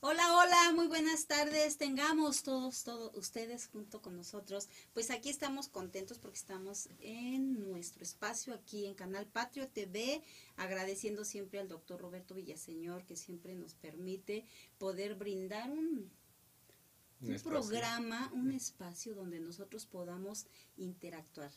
Hola, hola, muy buenas tardes. Tengamos todos, todos ustedes junto con nosotros. Pues aquí estamos contentos porque estamos en nuestro espacio aquí en Canal Patrio TV, agradeciendo siempre al doctor Roberto Villaseñor que siempre nos permite poder brindar un, Un un programa, un espacio donde nosotros podamos interactuar,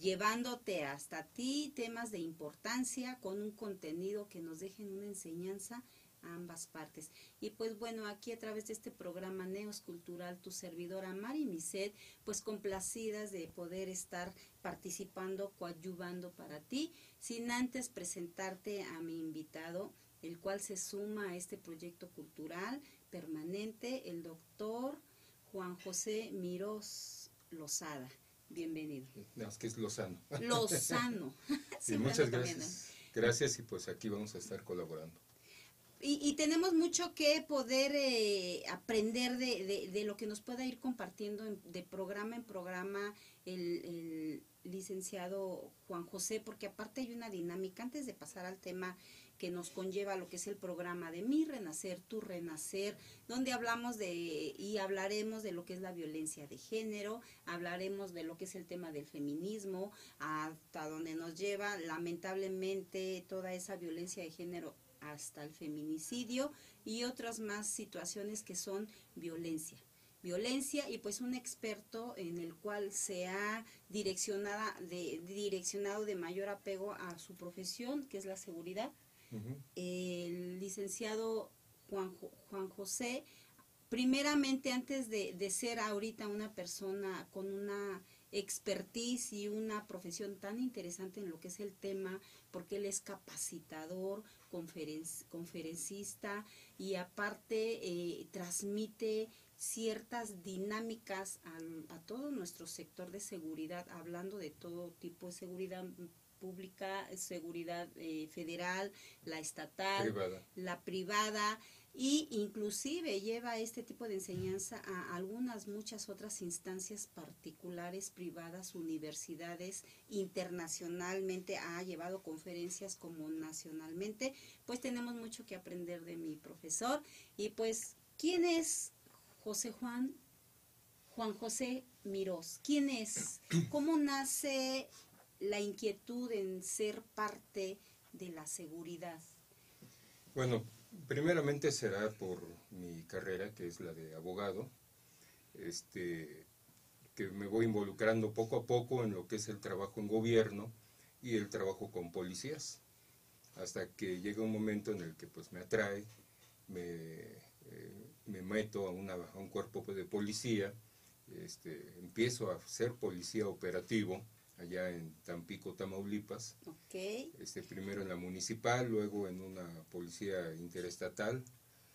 llevándote hasta ti temas de importancia con un contenido que nos dejen una enseñanza a ambas partes. Y pues bueno, aquí a través de este programa Neos Cultural, tu servidora Mari Miset, pues complacidas de poder estar participando, coadyuvando para ti, sin antes presentarte a mi invitado, el cual se suma a este proyecto cultural permanente, el doctor Juan José Mirós Lozada. Bienvenido. No, es que es Lozano. Lozano. Sí, muchas gracias. Gracias y pues aquí vamos a estar colaborando. Y, y tenemos mucho que poder eh, aprender de, de- de lo que nos pueda ir compartiendo en- de programa en programa el, el licenciado Juan José, porque aparte hay una dinámica, antes de pasar al tema que nos conlleva lo que es el programa de Mi Renacer, Tu Renacer, donde hablamos de y hablaremos de lo que es la violencia de género, hablaremos de lo que es el tema del feminismo, hasta donde nos lleva lamentablemente toda esa violencia de género hasta el feminicidio y otras más situaciones que son violencia. Violencia y pues un experto en el cual se ha direccionada de, direccionado de mayor apego a su profesión, que es la seguridad, el licenciado Juan, Juan José, primeramente antes de, de ser ahorita una persona con una expertise y una profesión tan interesante en lo que es el tema, porque él es capacitador, conferen- conferencista y aparte eh, transmite ciertas dinámicas al- a todo nuestro sector de seguridad, hablando de todo tipo de seguridad pública, seguridad eh, federal, la estatal, Privada. la privada y inclusive lleva este tipo de enseñanza a algunas muchas otras instancias particulares, privadas, universidades, internacionalmente ha llevado conferencias como nacionalmente, pues tenemos mucho que aprender de mi profesor y pues ¿quién es José Juan Juan José Mirós? ¿Quién es? ¿Cómo nace la inquietud en ser parte de la seguridad? Bueno, primeramente será por mi carrera, que es la de abogado, este, que me voy involucrando poco a poco en lo que es el trabajo en gobierno y el trabajo con policías, hasta que llega un momento en el que pues me atrae, me, eh, me meto a, una, a un cuerpo de policía, este, empiezo a ser policía operativo allá en Tampico, Tamaulipas, este, primero en la municipal, luego en una policía interestatal,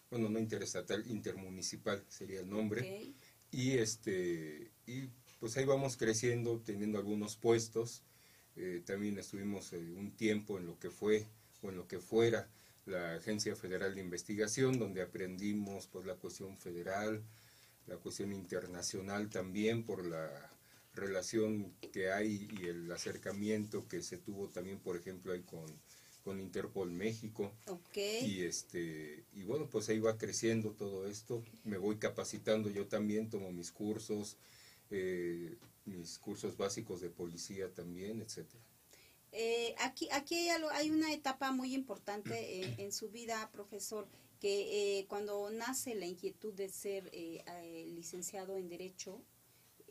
bueno, no interestatal, intermunicipal sería el nombre, y este, y pues ahí vamos creciendo, teniendo algunos puestos, Eh, también estuvimos eh, un tiempo en lo que fue, o en lo que fuera, la Agencia Federal de Investigación, donde aprendimos pues la cuestión federal, la cuestión internacional también por la relación que hay y el acercamiento que se tuvo también, por ejemplo, ahí con, con Interpol México. Y este y bueno, pues ahí va creciendo todo esto. Me voy capacitando yo también, tomo mis cursos, eh, mis cursos básicos de policía también, etcétera. Eh, aquí, aquí hay, algo- hay una etapa muy importante en su vida, profesor, que eh, cuando nace la inquietud de ser eh, eh, licenciado en Derecho,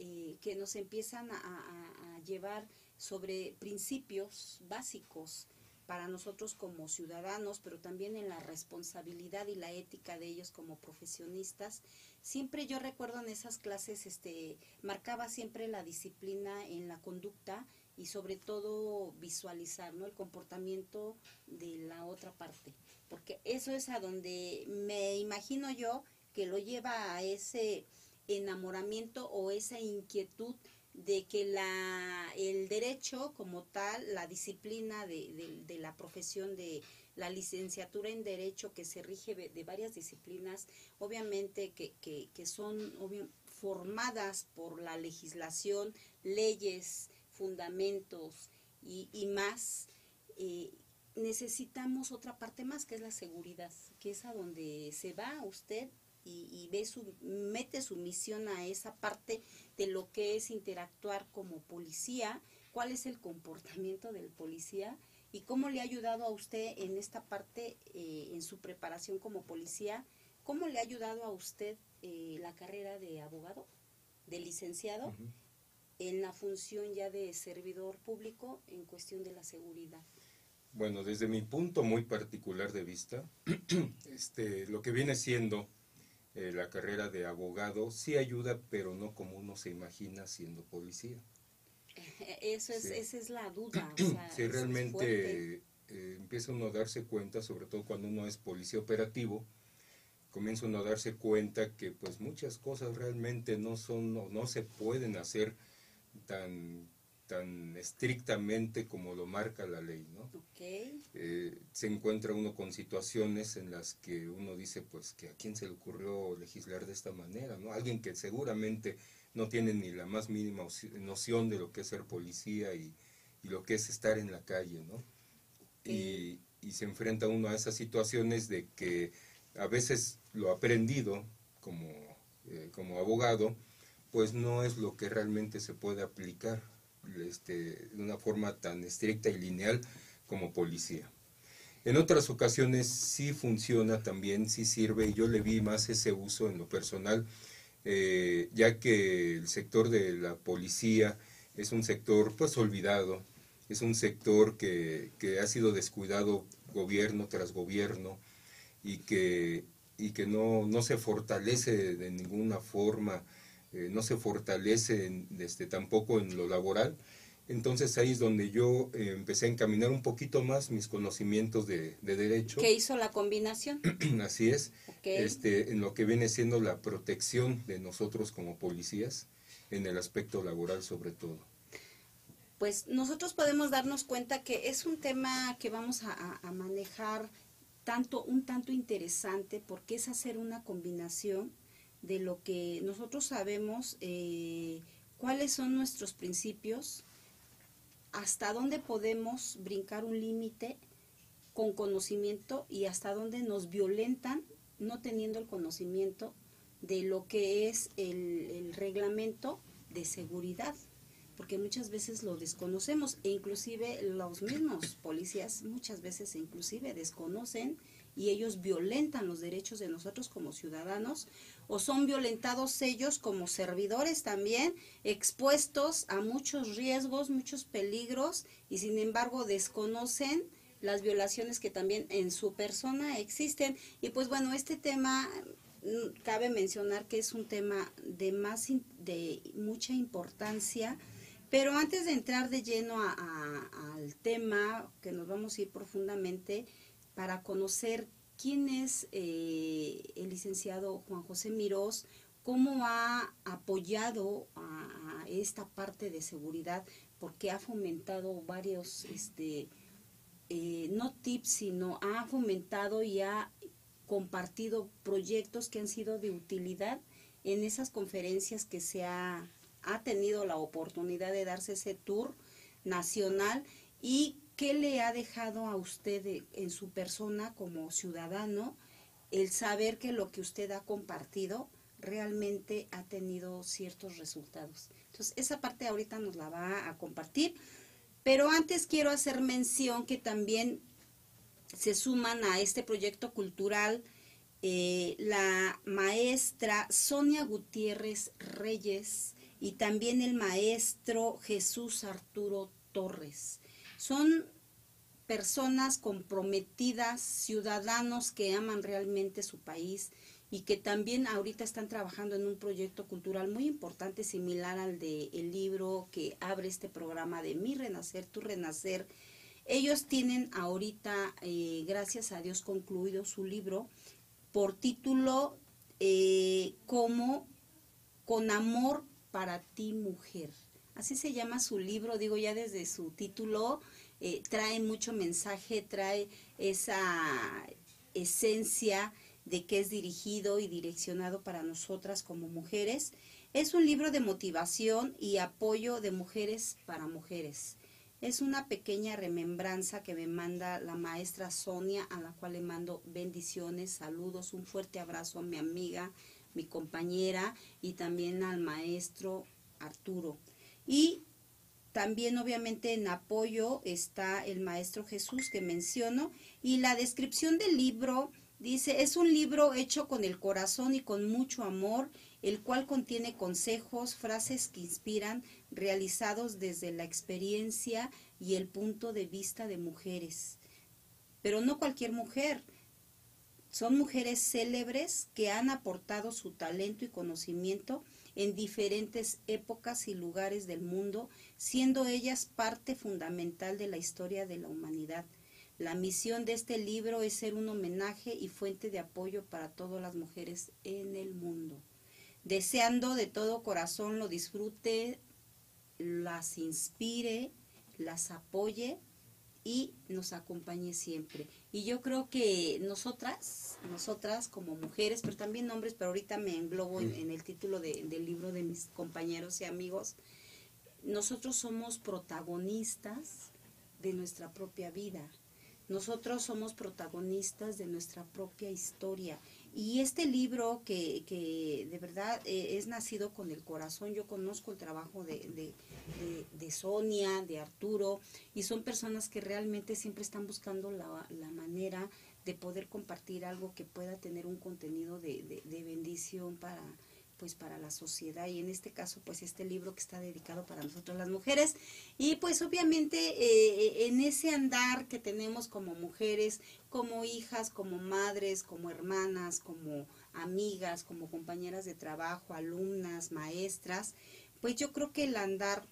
eh, que nos empiezan a, a- a llevar sobre principios básicos para nosotros como ciudadanos, pero también en la responsabilidad y la ética de ellos como profesionistas. Siempre yo recuerdo en esas clases, este, marcaba siempre la disciplina en la conducta y sobre todo visualizar ¿no? el comportamiento de la otra parte, porque eso es a donde me imagino yo que lo lleva a ese enamoramiento o esa inquietud de que la, el derecho como tal, la disciplina de, de- la profesión de la licenciatura en derecho que se rige de, varias disciplinas, obviamente que, que, que son formadas por la legislación, leyes, fundamentos y, y más, eh, necesitamos otra parte más, que es la seguridad, que es a donde se va usted y, ve su, mete su misión a esa parte de lo que es interactuar como policía, cuál es el comportamiento del policía y cómo le ha ayudado a usted en esta parte, eh, en su preparación como policía, cómo le ha ayudado a usted eh, la carrera de abogado, de licenciado, en la función ya de servidor público en cuestión de la seguridad. Bueno, desde mi punto muy particular de vista, este, lo que viene siendo eh, la carrera de abogado sí ayuda, pero no como uno se imagina siendo policía. Eso es, Esa es la duda. si realmente eh, empieza uno a darse cuenta, sobre todo cuando uno es policía operativo, comienza uno a darse cuenta que pues muchas cosas realmente no son, no, no se pueden hacer tan tan estrictamente como lo marca la ley, ¿no? Eh, se encuentra uno con situaciones en las que uno dice, pues, que a quién se le ocurrió legislar de esta manera, ¿no? Alguien que seguramente no tiene ni la más mínima noción de lo que es ser policía y, lo que es estar en la calle, ¿no? Y, se enfrenta uno a esas situaciones de que a veces lo aprendido como, eh, como abogado, pues no es lo que realmente se puede aplicar este, de una forma tan estricta y lineal como policía. En otras ocasiones sí funciona también, sí sirve, y yo le vi más ese uso en lo personal, eh, ya que el sector de la policía es un sector pues olvidado, es un sector que, ha sido descuidado gobierno tras gobierno y que, y que no, no se fortalece de ninguna forma eh, no se fortalece este, tampoco en lo laboral. Entonces ahí es donde yo eh, empecé a encaminar un poquito más mis conocimientos de, derecho. ¿Qué hizo la combinación? Así es. Este, en lo que viene siendo la protección de nosotros como policías, en el aspecto laboral sobre todo. Pues nosotros podemos darnos cuenta que es un tema que vamos a, a manejar tanto, un tanto interesante porque es hacer una combinación de lo que nosotros sabemos, eh, cuáles son nuestros principios, hasta dónde podemos brincar un límite con conocimiento y hasta dónde nos violentan no teniendo el conocimiento de lo que es el, el reglamento de seguridad porque muchas veces lo desconocemos e inclusive los mismos policías muchas veces inclusive desconocen y ellos violentan los derechos de nosotros como ciudadanos o son violentados ellos como servidores también, expuestos a muchos riesgos, muchos peligros y sin embargo desconocen las violaciones que también en su persona existen. Y pues bueno, este tema mm, cabe mencionar que es un tema de más de mucha importancia, pero antes de entrar de lleno al tema que nos vamos a ir profundamente, para conocer quién es eh, el licenciado Juan José Mirós, cómo ha apoyado a, esta parte de seguridad, porque ha fomentado varios, este, eh, no tips, sino ha fomentado y ha compartido proyectos que han sido de utilidad en esas conferencias que se ha, ha tenido la oportunidad de darse ese tour nacional y ¿Qué le ha dejado a usted en su persona como ciudadano el saber que lo que usted ha compartido realmente ha tenido ciertos resultados? Entonces, esa parte ahorita nos la va a compartir. Pero antes quiero hacer mención que también se suman a este proyecto cultural eh, la maestra Sonia Gutiérrez Reyes y también el maestro Jesús Arturo Torres. Son personas comprometidas, ciudadanos que aman realmente su país y que también ahorita están trabajando en un proyecto cultural muy importante similar al de el libro que abre este programa de Mi Renacer, Tu Renacer. Ellos tienen ahorita, eh, gracias a Dios, concluido su libro por título eh, como Con amor para ti mujer. Así se llama su libro, digo ya desde su título, eh, trae mucho mensaje, trae esa esencia de que es dirigido y direccionado para nosotras como mujeres. Es un libro de motivación y apoyo de mujeres para mujeres. Es una pequeña remembranza que me manda la maestra Sonia, a la cual le mando bendiciones, saludos, un fuerte abrazo a mi amiga, mi compañera y también al maestro Arturo. Y también obviamente en apoyo está el maestro Jesús que menciono y la descripción del libro dice, es un libro hecho con el corazón y con mucho amor el cual contiene consejos, frases que inspiran, realizados desde la experiencia y el punto de vista de mujeres. Pero no cualquier mujer. Son mujeres célebres que han aportado su talento y conocimiento en diferentes épocas y lugares del mundo, siendo ellas parte fundamental de la historia de la humanidad. La misión de este libro es ser un homenaje y fuente de apoyo para todas las mujeres en el mundo deseando de todo corazón lo disfrute, las inspire, las apoye y nos acompañe siempre. Y yo creo que nosotras, nosotras como mujeres, pero también hombres, pero ahorita me englobo en, el título del libro de mis compañeros y amigos, nosotros somos protagonistas de nuestra propia vida. Nosotros somos protagonistas de nuestra propia historia y este libro que, que de verdad eh, es nacido con el corazón, yo conozco el trabajo de, de, de, Sonia, de Arturo, y son personas que realmente siempre están buscando la, la manera de poder compartir algo que pueda tener un contenido de, de bendición para, pues para la sociedad y en este caso pues este libro que está dedicado para nosotros las mujeres. Y pues obviamente eh, en ese andar que tenemos como mujeres, como hijas, como madres, como hermanas, como amigas, como compañeras de trabajo, alumnas, maestras, pues yo creo que el andar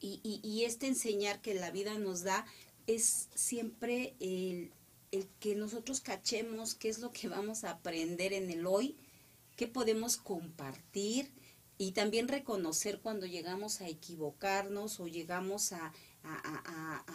y, y, este enseñar que la vida nos da es siempre el, el que nosotros cachemos qué es lo que vamos a aprender en el hoy qué podemos compartir y también reconocer cuando llegamos a equivocarnos o llegamos a,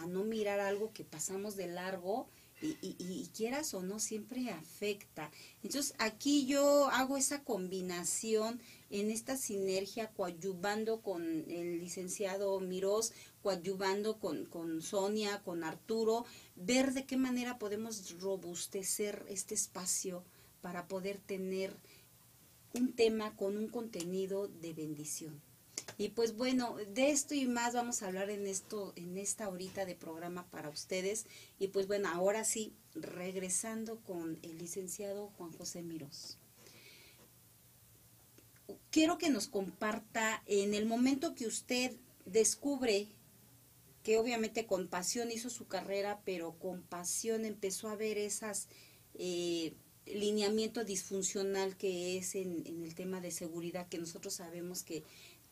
no mirar algo que pasamos de largo y, y, quieras o no, siempre afecta. Entonces aquí yo hago esa combinación en esta sinergia, coadyuvando con el licenciado Mirós, coadyuvando con, con Sonia, con Arturo, ver de qué manera podemos robustecer este espacio para poder tener un tema con un contenido de bendición. Y pues bueno, de esto y más vamos a hablar en esto, en esta horita de programa para ustedes. Y pues bueno, ahora sí, regresando con el licenciado Juan José Mirós. Quiero que nos comparta en el momento que usted descubre que obviamente con pasión hizo su carrera, pero con pasión empezó a ver esas eh, lineamiento disfuncional que es en, el tema de seguridad, que nosotros sabemos que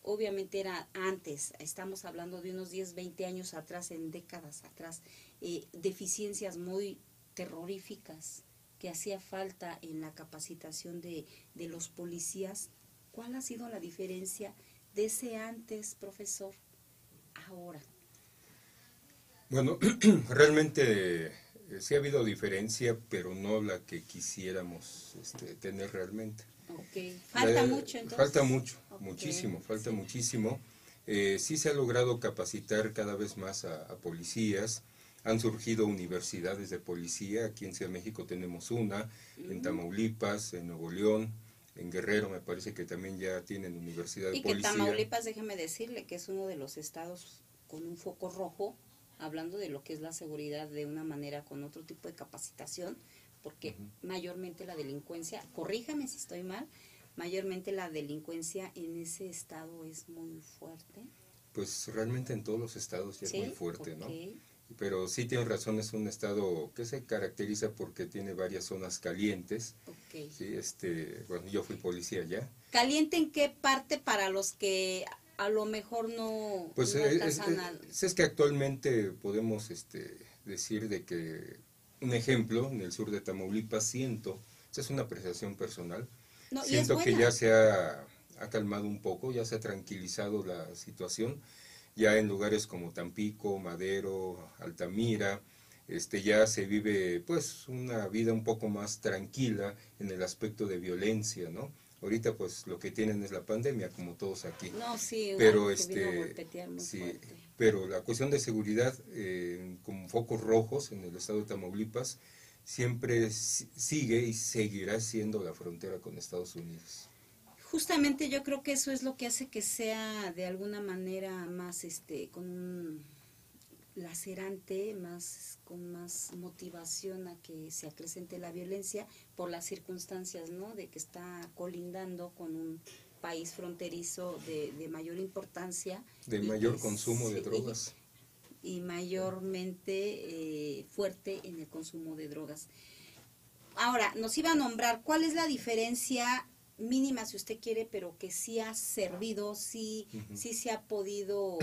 obviamente era antes, estamos hablando de unos 10, 20 años atrás, en décadas atrás, eh, deficiencias muy terroríficas que hacía falta en la capacitación de, de los policías. ¿Cuál ha sido la diferencia de ese antes, profesor, ahora? Bueno, realmente sí ha habido diferencia, pero no la que quisiéramos este, tener realmente. Falta mucho entonces. Falta mucho, muchísimo, falta muchísimo. Eh, sí se ha logrado capacitar cada vez más a, policías. Han surgido universidades de policía. Aquí en Ciudad de México tenemos una, en Tamaulipas, en Nuevo León, en Guerrero me parece que también ya tienen universidad de policía. Y que Tamaulipas, déjeme decirle que es uno de los estados con un foco rojo hablando de lo que es la seguridad de una manera con otro tipo de capacitación, porque mayormente la delincuencia, corríjame si estoy mal, mayormente la delincuencia en ese estado es muy fuerte. Pues realmente en todos los estados ya es muy fuerte, ¿no? Pero sí tiene razón, es un estado que se caracteriza porque tiene varias zonas calientes. Sí, este, bueno, yo fui policía ya. ¿Caliente en qué parte para los que a lo mejor no, pues es, es, que actualmente podemos este, decir de que un ejemplo en el sur de Tamaulipas siento esa es una apreciación personal siento que ya se ha, ha, calmado un poco ya se ha tranquilizado la situación ya en lugares como Tampico Madero Altamira este ya se vive pues una vida un poco más tranquila en el aspecto de violencia no Ahorita pues lo que tienen es la pandemia, como todos aquí. No, sí, pero este, sí, pero la cuestión de seguridad eh, como focos rojos en el estado de Tamaulipas siempre sigue y seguirá siendo la frontera con Estados Unidos. Justamente yo creo que eso es lo que hace que sea de alguna manera más este con un lacerante, más con más motivación a que se acrecente la violencia por las circunstancias, ¿no? De que está colindando con un país fronterizo de, de mayor importancia. De mayor consumo de drogas. Y, mayormente eh, fuerte en el consumo de drogas. Ahora, nos iba a nombrar cuál es la diferencia mínima, si usted quiere, pero que sí ha servido, sí, sí se ha podido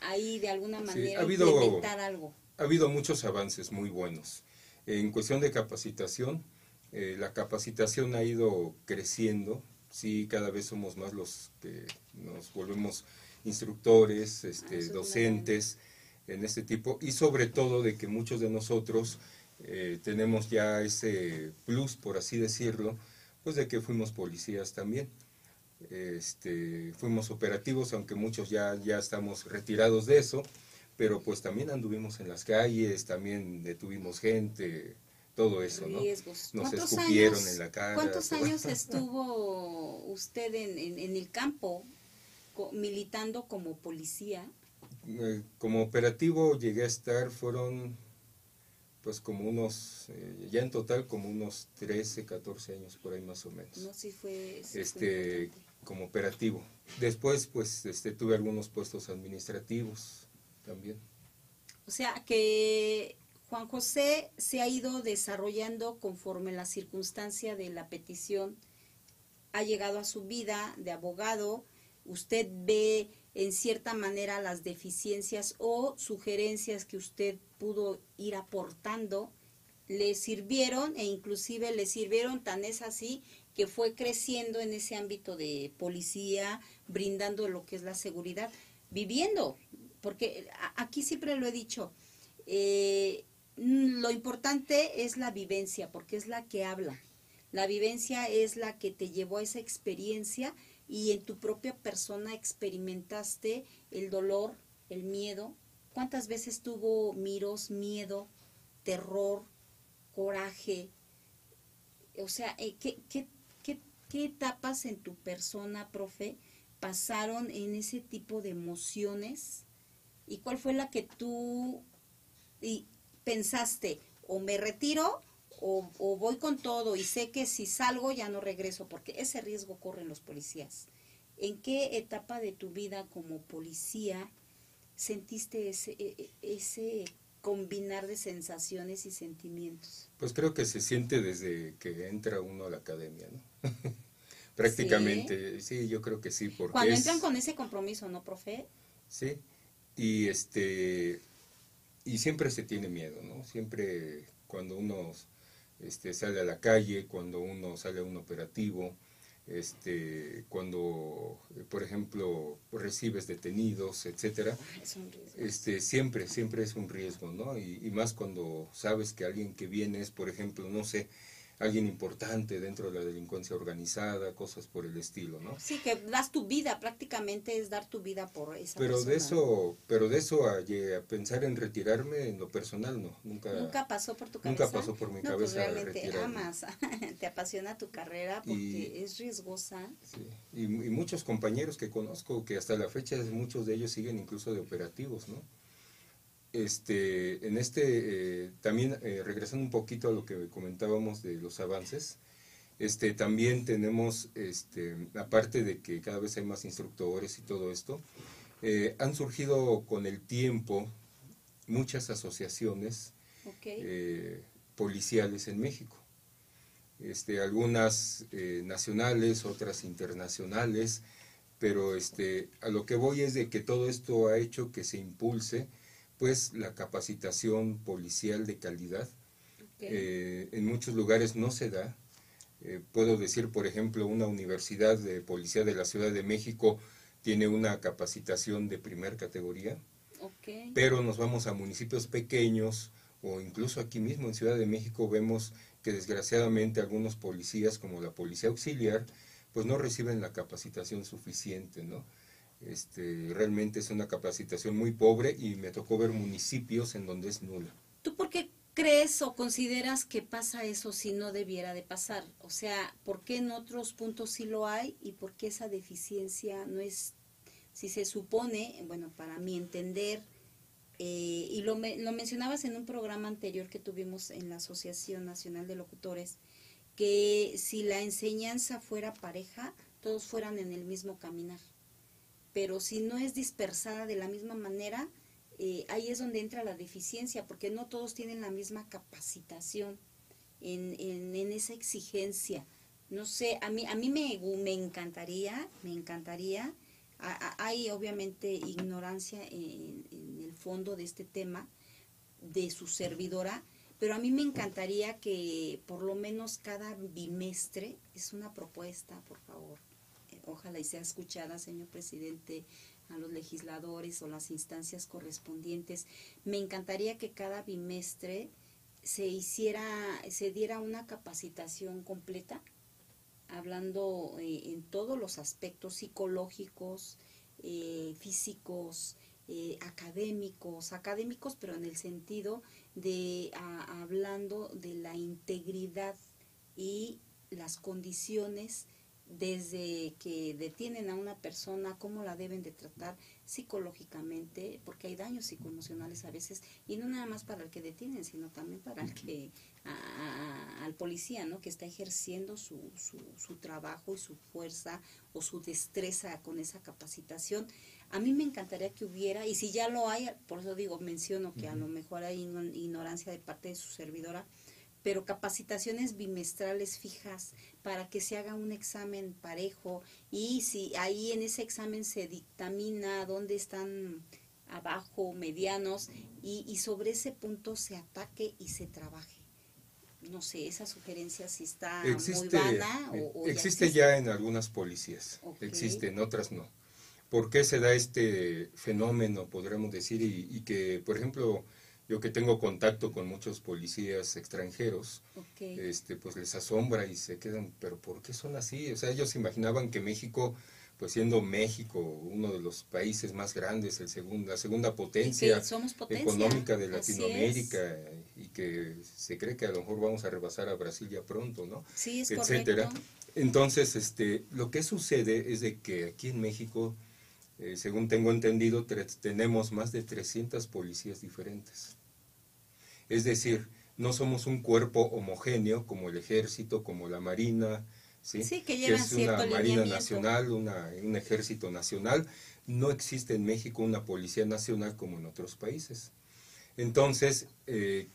ahí de alguna manera ha habido, algo. Ha habido muchos avances muy buenos. En cuestión de capacitación, eh, la capacitación ha ido creciendo sí cada vez somos más los que nos volvemos instructores, este, ah, docentes en este tipo y sobre todo de que muchos de nosotros eh, tenemos ya ese plus, por así decirlo, pues de que fuimos policías también. Este, fuimos operativos, aunque muchos ya, ya estamos retirados de eso, pero pues también anduvimos en las calles, también detuvimos gente, todo eso, ¿no? Nos escupieron en la cara. ¿Cuántos años estuvo usted en, en, el campo militando como policía? Eh, como operativo llegué a estar, fueron pues como unos, eh, ya en total como unos 13, 14 años por ahí más o menos. No, sí fue... este, como operativo. Después pues este, tuve algunos puestos administrativos también. O sea que Juan José se ha ido desarrollando conforme la circunstancia de la petición ha llegado a su vida de abogado. Usted ve en cierta manera las deficiencias o sugerencias que usted pudo ir aportando le sirvieron e inclusive le sirvieron tan es así que fue creciendo en ese ámbito de policía, brindando lo que es la seguridad, viviendo, porque aquí siempre lo he dicho, eh, lo importante es la vivencia, porque es la que habla. La vivencia es la que te llevó a esa experiencia y en tu propia persona experimentaste el dolor, el miedo. ¿Cuántas veces tuvo miros, miedo, terror, coraje? O sea, eh, ¿qué, qué, qué, etapas en tu persona, profe, pasaron en ese tipo de emociones? ¿Y cuál fue la que tú y pensaste, o me retiro o, voy con todo y sé que si salgo ya no regreso, porque ese riesgo corren los policías. ¿En qué etapa de tu vida como policía sentiste ese, e, e, ese combinar de sensaciones y sentimientos? Pues creo que se siente desde que entra uno a la academia, ¿no? Prácticamente, ¿Sí? yo creo que sí. Porque Cuando entran con ese compromiso, ¿no, profe? Sí, y este, y siempre se tiene miedo, ¿no? Siempre cuando uno este, sale a la calle, cuando uno sale a un operativo, este, cuando, por ejemplo, recibes detenidos, etcétera, este, siempre, siempre es un riesgo, ¿no? Y, y, más cuando sabes que alguien que viene es, por ejemplo, no sé, alguien importante dentro de la delincuencia organizada, cosas por el estilo, ¿no? Sí, que das tu vida, prácticamente es dar tu vida por esa pero De eso, pero de eso a, pensar en retirarme en lo personal, no, nunca. Nunca pasó por tu cabeza. Nunca pasó por mi no, pues cabeza. Pues realmente amas, te apasiona tu carrera porque es riesgosa. Sí, y, y muchos compañeros que conozco que hasta la fecha muchos de ellos siguen incluso de operativos, ¿no? Este, en este, eh, también eh, regresando un poquito a lo que comentábamos de los avances, este, también tenemos, este, aparte de que cada vez hay más instructores y todo esto, eh, han surgido con el tiempo muchas asociaciones policiales en México. Este, algunas nacionales, otras internacionales, pero este, a lo que voy es de que todo esto ha hecho que se impulse pues la capacitación policial de calidad. Eh, en muchos lugares no se da. Eh, puedo decir, por ejemplo, una universidad de policía de la Ciudad de México tiene una capacitación de primer categoría, pero nos vamos a municipios pequeños o incluso aquí mismo en Ciudad de México vemos que desgraciadamente algunos policías como la policía auxiliar pues no reciben la capacitación suficiente, ¿no? Este, realmente es una capacitación muy pobre y me tocó ver municipios en donde es nula. ¿Tú por qué crees o consideras que pasa eso si no debiera de pasar? O sea, ¿por qué en otros puntos sí lo hay y por qué esa deficiencia no es, si se supone, bueno, para mi entender, eh, y lo, lo mencionabas en un programa anterior que tuvimos en la Asociación Nacional de Locutores, que si la enseñanza fuera pareja, todos fueran en el mismo caminar. Pero si no es dispersada de la misma manera, eh, ahí es donde entra la deficiencia, porque no todos tienen la misma capacitación en, en, esa exigencia. No sé, a mí, a mí me, me encantaría, me encantaría, hay obviamente ignorancia en, en, el fondo de este tema de su servidora, pero a mí me encantaría que por lo menos cada bimestre, es una propuesta, por favor, ojalá y sea escuchada, señor presidente, a los legisladores o las instancias correspondientes. Me encantaría que cada bimestre se hiciera, se diera una capacitación completa, hablando eh, en todos los aspectos psicológicos, eh, físicos, eh, académicos, académicos, pero en el sentido de hablando de la integridad y las condiciones desde que detienen a una persona, cómo la deben de tratar psicológicamente, porque hay daños psicoemocionales a veces, y no nada más para el que detienen, sino también para el que, al policía, ¿no? Que está ejerciendo su, su, su trabajo y su fuerza o su destreza con esa capacitación. A mí me encantaría que hubiera, y si ya lo hay, por eso digo, menciono que a lo mejor hay ignorancia de parte de su servidora, pero capacitaciones bimestrales fijas para que se haga un examen parejo y si ahí en ese examen se dictamina dónde están abajo, medianos, y, sobre ese punto se ataque y se trabaje. No sé, esa sugerencia si está muy vana o, existe, ya, en algunas policías, existe, en otras no. ¿Por qué se da este fenómeno, podríamos decir, y que, por ejemplo, yo que tengo contacto con muchos policías extranjeros, este, pues les asombra y se quedan, pero ¿por qué son así? O sea, ellos imaginaban que México, pues siendo México uno de los países más grandes, el segundo, la segunda potencia, económica de Latinoamérica, y que se cree que a lo mejor vamos a rebasar a Brasil ya pronto, ¿no? Sí, es Etcétera. Entonces, este, lo que sucede es de que aquí en México, eh, según tengo entendido, tenemos más de 300 policías diferentes. Es decir, no somos un cuerpo homogéneo como el ejército, como la marina, ¿sí? que, es una marina nacional, un ejército nacional. No existe en México una policía nacional como en otros países. Entonces, eh,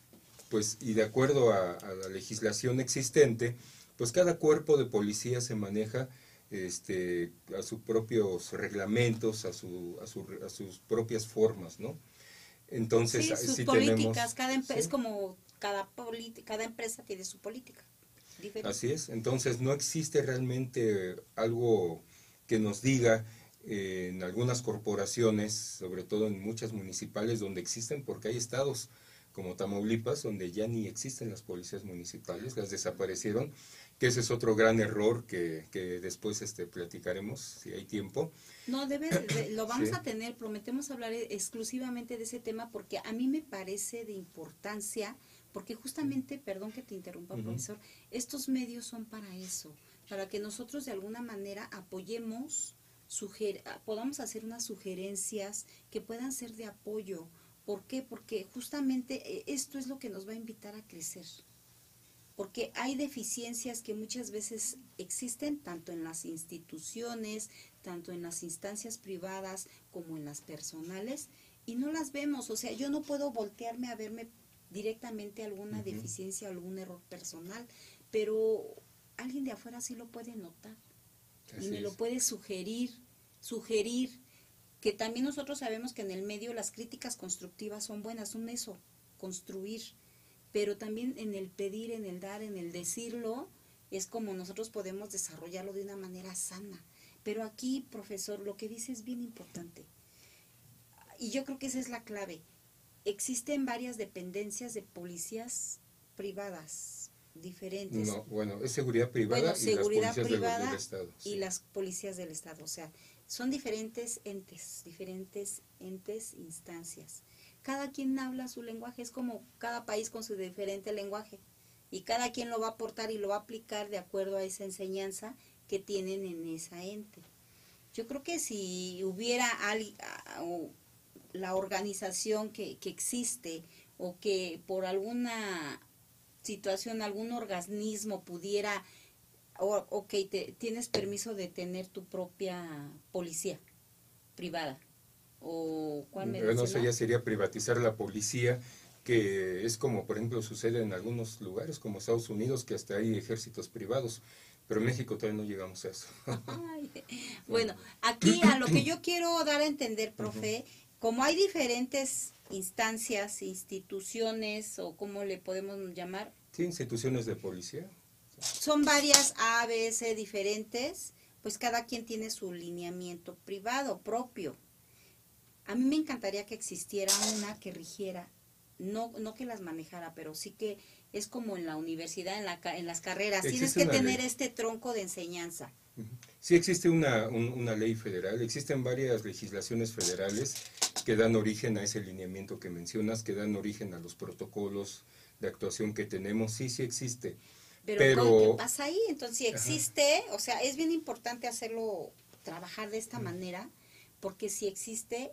pues, y de acuerdo a, la legislación existente, pues cada cuerpo de policía se maneja este, a sus propios reglamentos, a, su, a, a sus propias formas, ¿no? Entonces, sí, sus políticas, cada es como cada, cada empresa tiene su política. Así es, entonces no existe realmente algo que nos diga eh, en algunas corporaciones, sobre todo en muchas municipales donde existen, porque hay estados como Tamaulipas, donde ya ni existen las policías municipales, las desaparecieron, que ese es otro gran error que, que después este, platicaremos, si hay tiempo. No, debe, lo vamos a tener, prometemos hablar e, exclusivamente de ese tema porque a mí me parece de importancia, porque justamente, perdón que te interrumpa, profesor, estos medios son para eso, para que nosotros de alguna manera apoyemos, suger podamos hacer unas sugerencias que puedan ser de apoyo ¿Por qué? Porque justamente eh, esto es lo que nos va a invitar a crecer. Porque hay deficiencias que muchas veces existen tanto en las instituciones, tanto en las instancias privadas como en las personales y no las vemos. O sea, yo no puedo voltearme a verme directamente alguna deficiencia, algún error personal, pero alguien de afuera sí lo puede notar y me lo puede sugerir, sugerir que también nosotros sabemos que en el medio las críticas constructivas son buenas, son eso, construir, pero también en el pedir, en el dar, en el decirlo, es como nosotros podemos desarrollarlo de una manera sana. Pero aquí, profesor, lo que dice es bien importante. Y yo creo que esa es la clave. Existen varias dependencias de policías privadas, diferentes. No, bueno, es seguridad privada Bueno, seguridad y las policías del- privada del Estado. y sí. las policías del Estado. O sea, son diferentes entes, diferentes entes, instancias. Cada quien habla su lenguaje, es como cada país con su diferente lenguaje. Y cada quien lo va a aportar y lo va a aplicar de acuerdo a esa enseñanza que tienen en esa ente. Yo creo que si hubiera la organización que, que existe o que por alguna situación, algún organismo pudiera, o, ok, te, tienes permiso de tener tu propia policía privada. ¿O cuál me Bueno, eso mencionó? ya sería privatizar la policía, que es como, por ejemplo, sucede en algunos lugares, como Estados Unidos, que hasta hay ejércitos privados, pero en México todavía no llegamos a eso. Ay, bueno, aquí a lo que yo quiero dar a entender, profe, como hay diferentes instancias, instituciones o cómo le podemos llamar, Sí, instituciones de policía. son varias A, B, C diferentes, pues cada quien tiene su lineamiento privado propio. A mí me encantaría que existiera una que rigiera, no, no que las manejara, pero sí que es como en la universidad, en, la, en las carreras, tienes que tener ley. este tronco de enseñanza. Sí existe una, un- una ley federal, existen varias legislaciones federales que dan origen a ese lineamiento que mencionas, que dan origen a los protocolos de actuación que tenemos. Sí, sí existe. Pero, Pero- ¿cómo- ¿qué pasa ahí? Entonces, si Ajá. existe, o sea, es bien importante hacerlo, trabajar de esta manera, porque si existe,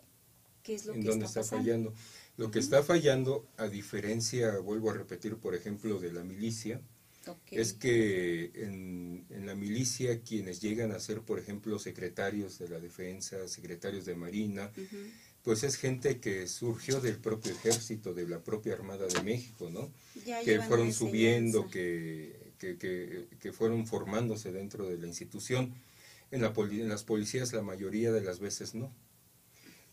¿qué es lo en que dónde está, fallando. Lo que está fallando, a diferencia, vuelvo a repetir, por ejemplo, de la milicia, es que en, en la milicia quienes llegan a ser, por ejemplo, secretarios de la defensa, secretarios de marina, pues es gente que surgió del propio ejército, de la propia Armada de México, ¿no? Ya que fueron subiendo, que, que, que- que fueron formándose dentro de la institución. En, la poli- en las policías la mayoría de las veces no.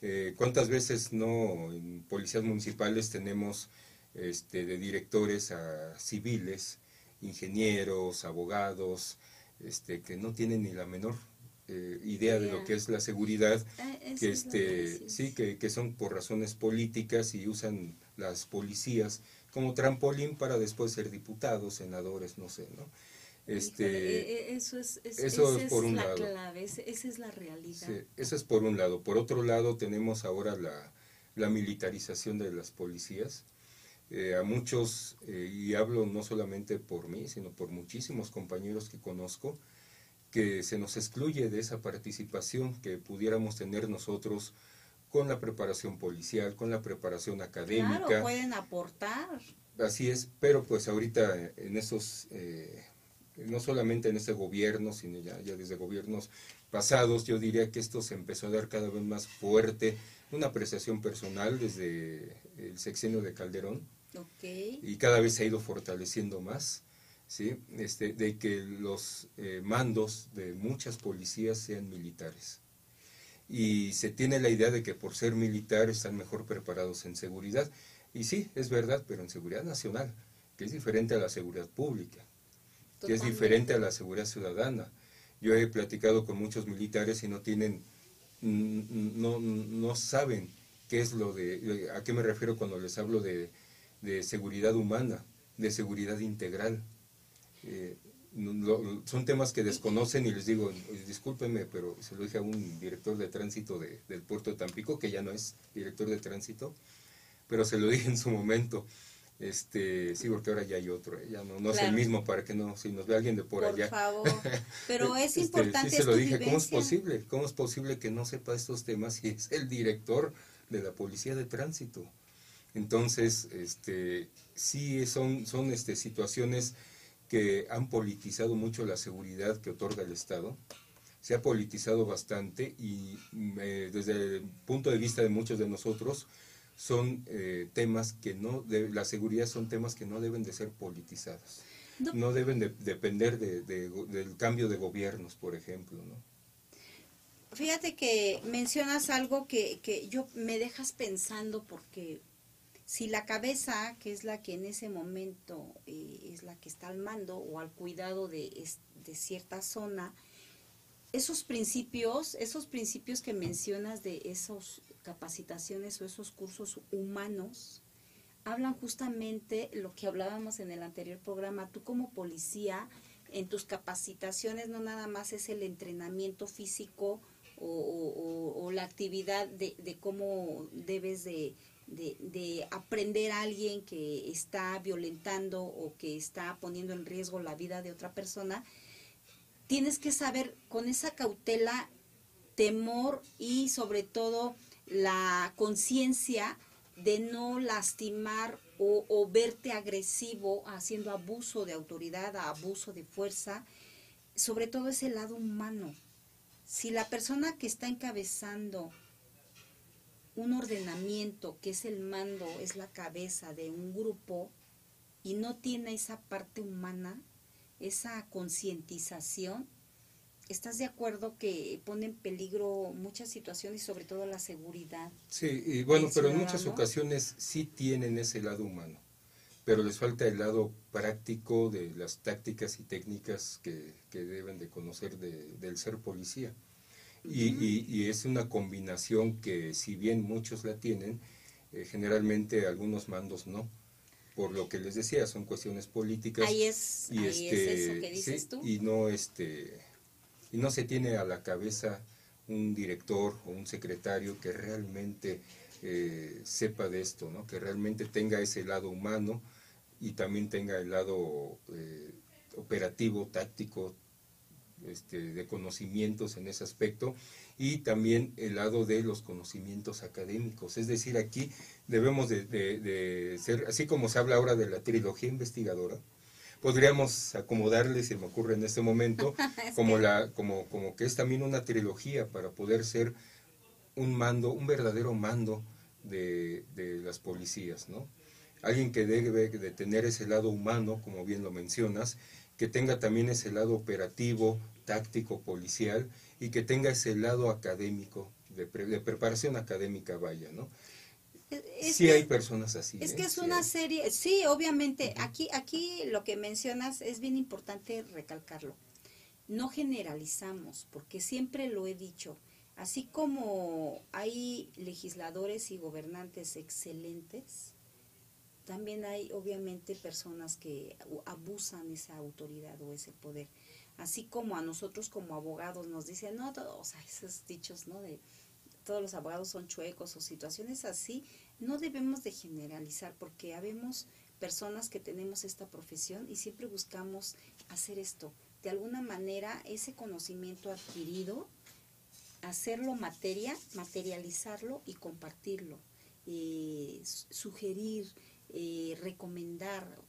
Eh, ¿Cuántas veces no en policías municipales tenemos este, de directores a civiles, ingenieros, abogados, este, que no tienen ni la menor eh, idea de lo que es la seguridad Ah, esa que este sí que, que son por razones políticas y usan las policías como trampolín para después ser diputados senadores no sé no este Híjole, e- e- eso es, es- eso esa es por un la lado. clave, esa es la realidad. sí, eso es por un lado por otro lado tenemos ahora la, la militarización de las policías Eh, a muchos eh, y hablo no solamente por mí sino por muchísimos compañeros que conozco que se nos excluye de esa participación que pudiéramos tener nosotros con la preparación policial, con la preparación académica. Claro, pueden aportar. Así es, pero pues ahorita en esos, eh, no solamente en este gobierno, sino ya, ya desde gobiernos pasados, yo diría que esto se empezó a dar cada vez más fuerte, una apreciación personal desde el sexenio de Calderón, y cada vez se ha ido fortaleciendo más, ¿sí? este, de que los eh, mandos de muchas policías sean militares. Y se tiene la idea de que por ser militar están mejor preparados en seguridad. Y sí, es verdad, pero en seguridad nacional, que es diferente a la seguridad pública, que es diferente a la seguridad ciudadana. Yo he platicado con muchos militares y no tienen, mm, no, no saben qué es lo de, a qué me refiero cuando les hablo de, de seguridad humana, de seguridad integral. Eh, lo- son temas que desconocen y les digo, discúlpenme, pero se lo dije a un director de tránsito de- del puerto de Tampico, que ya no es director de tránsito, pero se lo dije en su momento. Este, sí, porque ahora ya hay otro, eh, ya no, no es el mismo para que no, si nos ve alguien de por, Por allá. favor. Pero es Este, importante sí se lo dije, ¿cómo es posible? ¿Cómo es posible que no sepa estos temas si es el director de la policía de tránsito? Entonces, este, sí son, son este, situaciones que han politizado mucho la seguridad que otorga el Estado. Se ha politizado bastante y eh, desde el punto de vista de muchos de nosotros son eh, temas que no, de, la seguridad son temas que no deben de ser politizados. No. No, deben de depender de, del cambio de gobiernos, por ejemplo, ¿no? Fíjate que mencionas algo que, que yo me dejas pensando porque si la cabeza, que es la que en ese momento eh, es la que está al mando o al cuidado de, de cierta zona, esos principios, esos principios que mencionas de esas capacitaciones o esos cursos humanos, hablan justamente lo que hablábamos en el anterior programa. Tú como policía, en tus capacitaciones no nada más es el entrenamiento físico o, la actividad de, cómo debes de, de, aprender a alguien que está violentando o que está poniendo en riesgo la vida de otra persona, tienes que saber con esa cautela, temor y sobre todo la conciencia de no lastimar o, verte agresivo haciendo abuso de autoridad, abuso de fuerza, sobre todo ese lado humano. Si la persona que está encabezando un ordenamiento, que es el mando, es la cabeza de un grupo, y no tiene esa parte humana, esa concientización, ¿Estás de acuerdo que pone en peligro muchas situaciones y sobre todo la seguridad? Sí, y bueno, pero en muchas ocasiones sí tienen ese lado humano, pero les falta el lado práctico de las tácticas y técnicas que, deben de conocer del ser policía. y, es una combinación que si bien muchos la tienen, eh, generalmente algunos mandos no por lo que les decía, son cuestiones políticas. Ahí es, y este, eso que dices tú. Y no, este, y no se tiene a la cabeza un director o un secretario que realmente eh, sepa de esto, ¿no? que realmente tenga ese lado humano y también tenga el lado eh, operativo, táctico, este, de conocimientos en ese aspecto y también el lado de los conocimientos académicos. Es decir, aquí debemos de ser, así como se habla ahora de la trilogía investigadora, podríamos acomodarle, se me ocurre en este momento, como, la, como, como que es también una trilogía para poder ser un mando, un verdadero mando de, de las policías, ¿no? Alguien que debe de tener ese lado humano, como bien lo mencionas, que tenga también ese lado operativo, táctico, policial, y que tenga ese lado académico, de, de preparación académica, vaya, ¿no? Sí hay personas así. Es que ¿eh? es una serie, sí, obviamente, aquí, aquí lo que mencionas es bien importante recalcarlo. No generalizamos, porque siempre lo he dicho, así como hay legisladores y gobernantes excelentes, también hay obviamente personas que abusan esa autoridad o ese poder. Así como a nosotros como abogados nos dicen, no, o sea, esos dichos, ¿no? De, todos los abogados son chuecos o situaciones así, no debemos de generalizar porque habemos personas que tenemos esta profesión y siempre buscamos hacer esto. De alguna manera, ese conocimiento adquirido, hacerlo materia, materializarlo y compartirlo, eh, sugerir, eh, recomendar.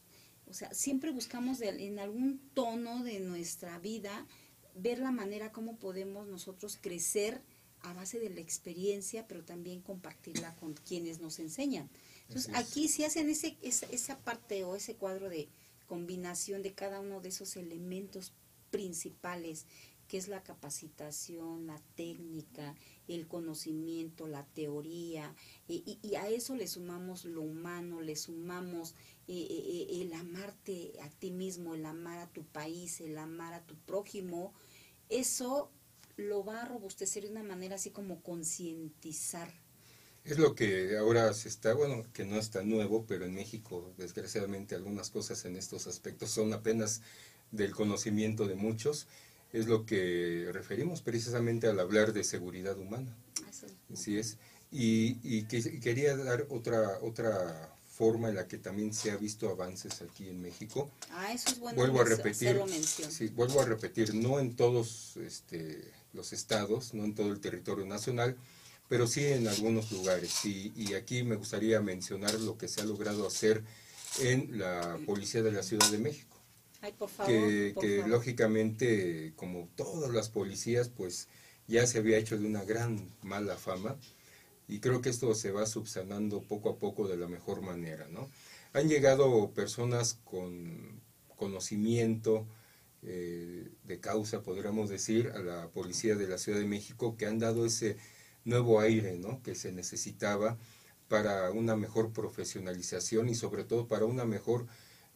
O sea, siempre buscamos en algún tono de nuestra vida ver la manera como podemos nosotros crecer a base de la experiencia, pero también compartirla con quienes nos enseñan. Entonces, aquí si hacen ese, esa, esa parte o ese cuadro de combinación de cada uno de esos elementos principales, que es la capacitación, la técnica, el conocimiento, la teoría, y, y, a eso le sumamos lo humano, le sumamos eh, eh, eh, el amarte a ti mismo, el amar a tu país, el amar a tu prójimo, eso lo va a robustecer de una manera así como concientizar. Es lo que ahora se está, bueno, que no está nuevo, pero en México, desgraciadamente, algunas cosas en estos aspectos son apenas del conocimiento de muchos. Es lo que referimos precisamente al hablar de seguridad humana. Así es. Y, y que, quería dar otra, otra forma en la que también se ha visto avances aquí en México. Ah, eso es bueno. Vuelvo a repetir, sí, vuelvo a repetir, no en todos este, los estados, no en todo el territorio nacional, pero sí en algunos lugares. Y, aquí me gustaría mencionar lo que se ha logrado hacer en la Policía de la Ciudad de México. Ay, por favor, que, lógicamente, como todas las policías, pues ya se había hecho de una gran mala fama y creo que esto se va subsanando poco a poco de la mejor manera, ¿no? Han llegado personas con conocimiento, eh, de causa, podríamos decir, a la policía de la Ciudad de México, que han dado ese nuevo aire ¿no? que se necesitaba para una mejor profesionalización y sobre todo para una mejor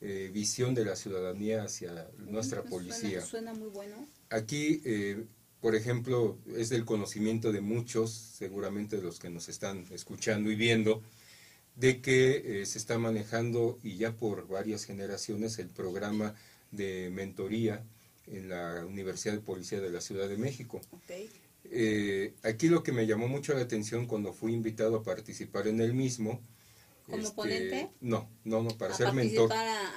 eh, visión de la ciudadanía hacia nuestra pues policía. Suena, muy bueno. Aquí, eh, por ejemplo, es del conocimiento de muchos, seguramente de los que nos están escuchando y viendo, de que eh, se está manejando y ya por varias generaciones el programa de mentoría en la Universidad de Policía de la Ciudad de México. Eh, aquí lo que me llamó mucho la atención cuando fui invitado a participar en el mismo, ¿Como este, ponente? No, no, no, para ser mentor,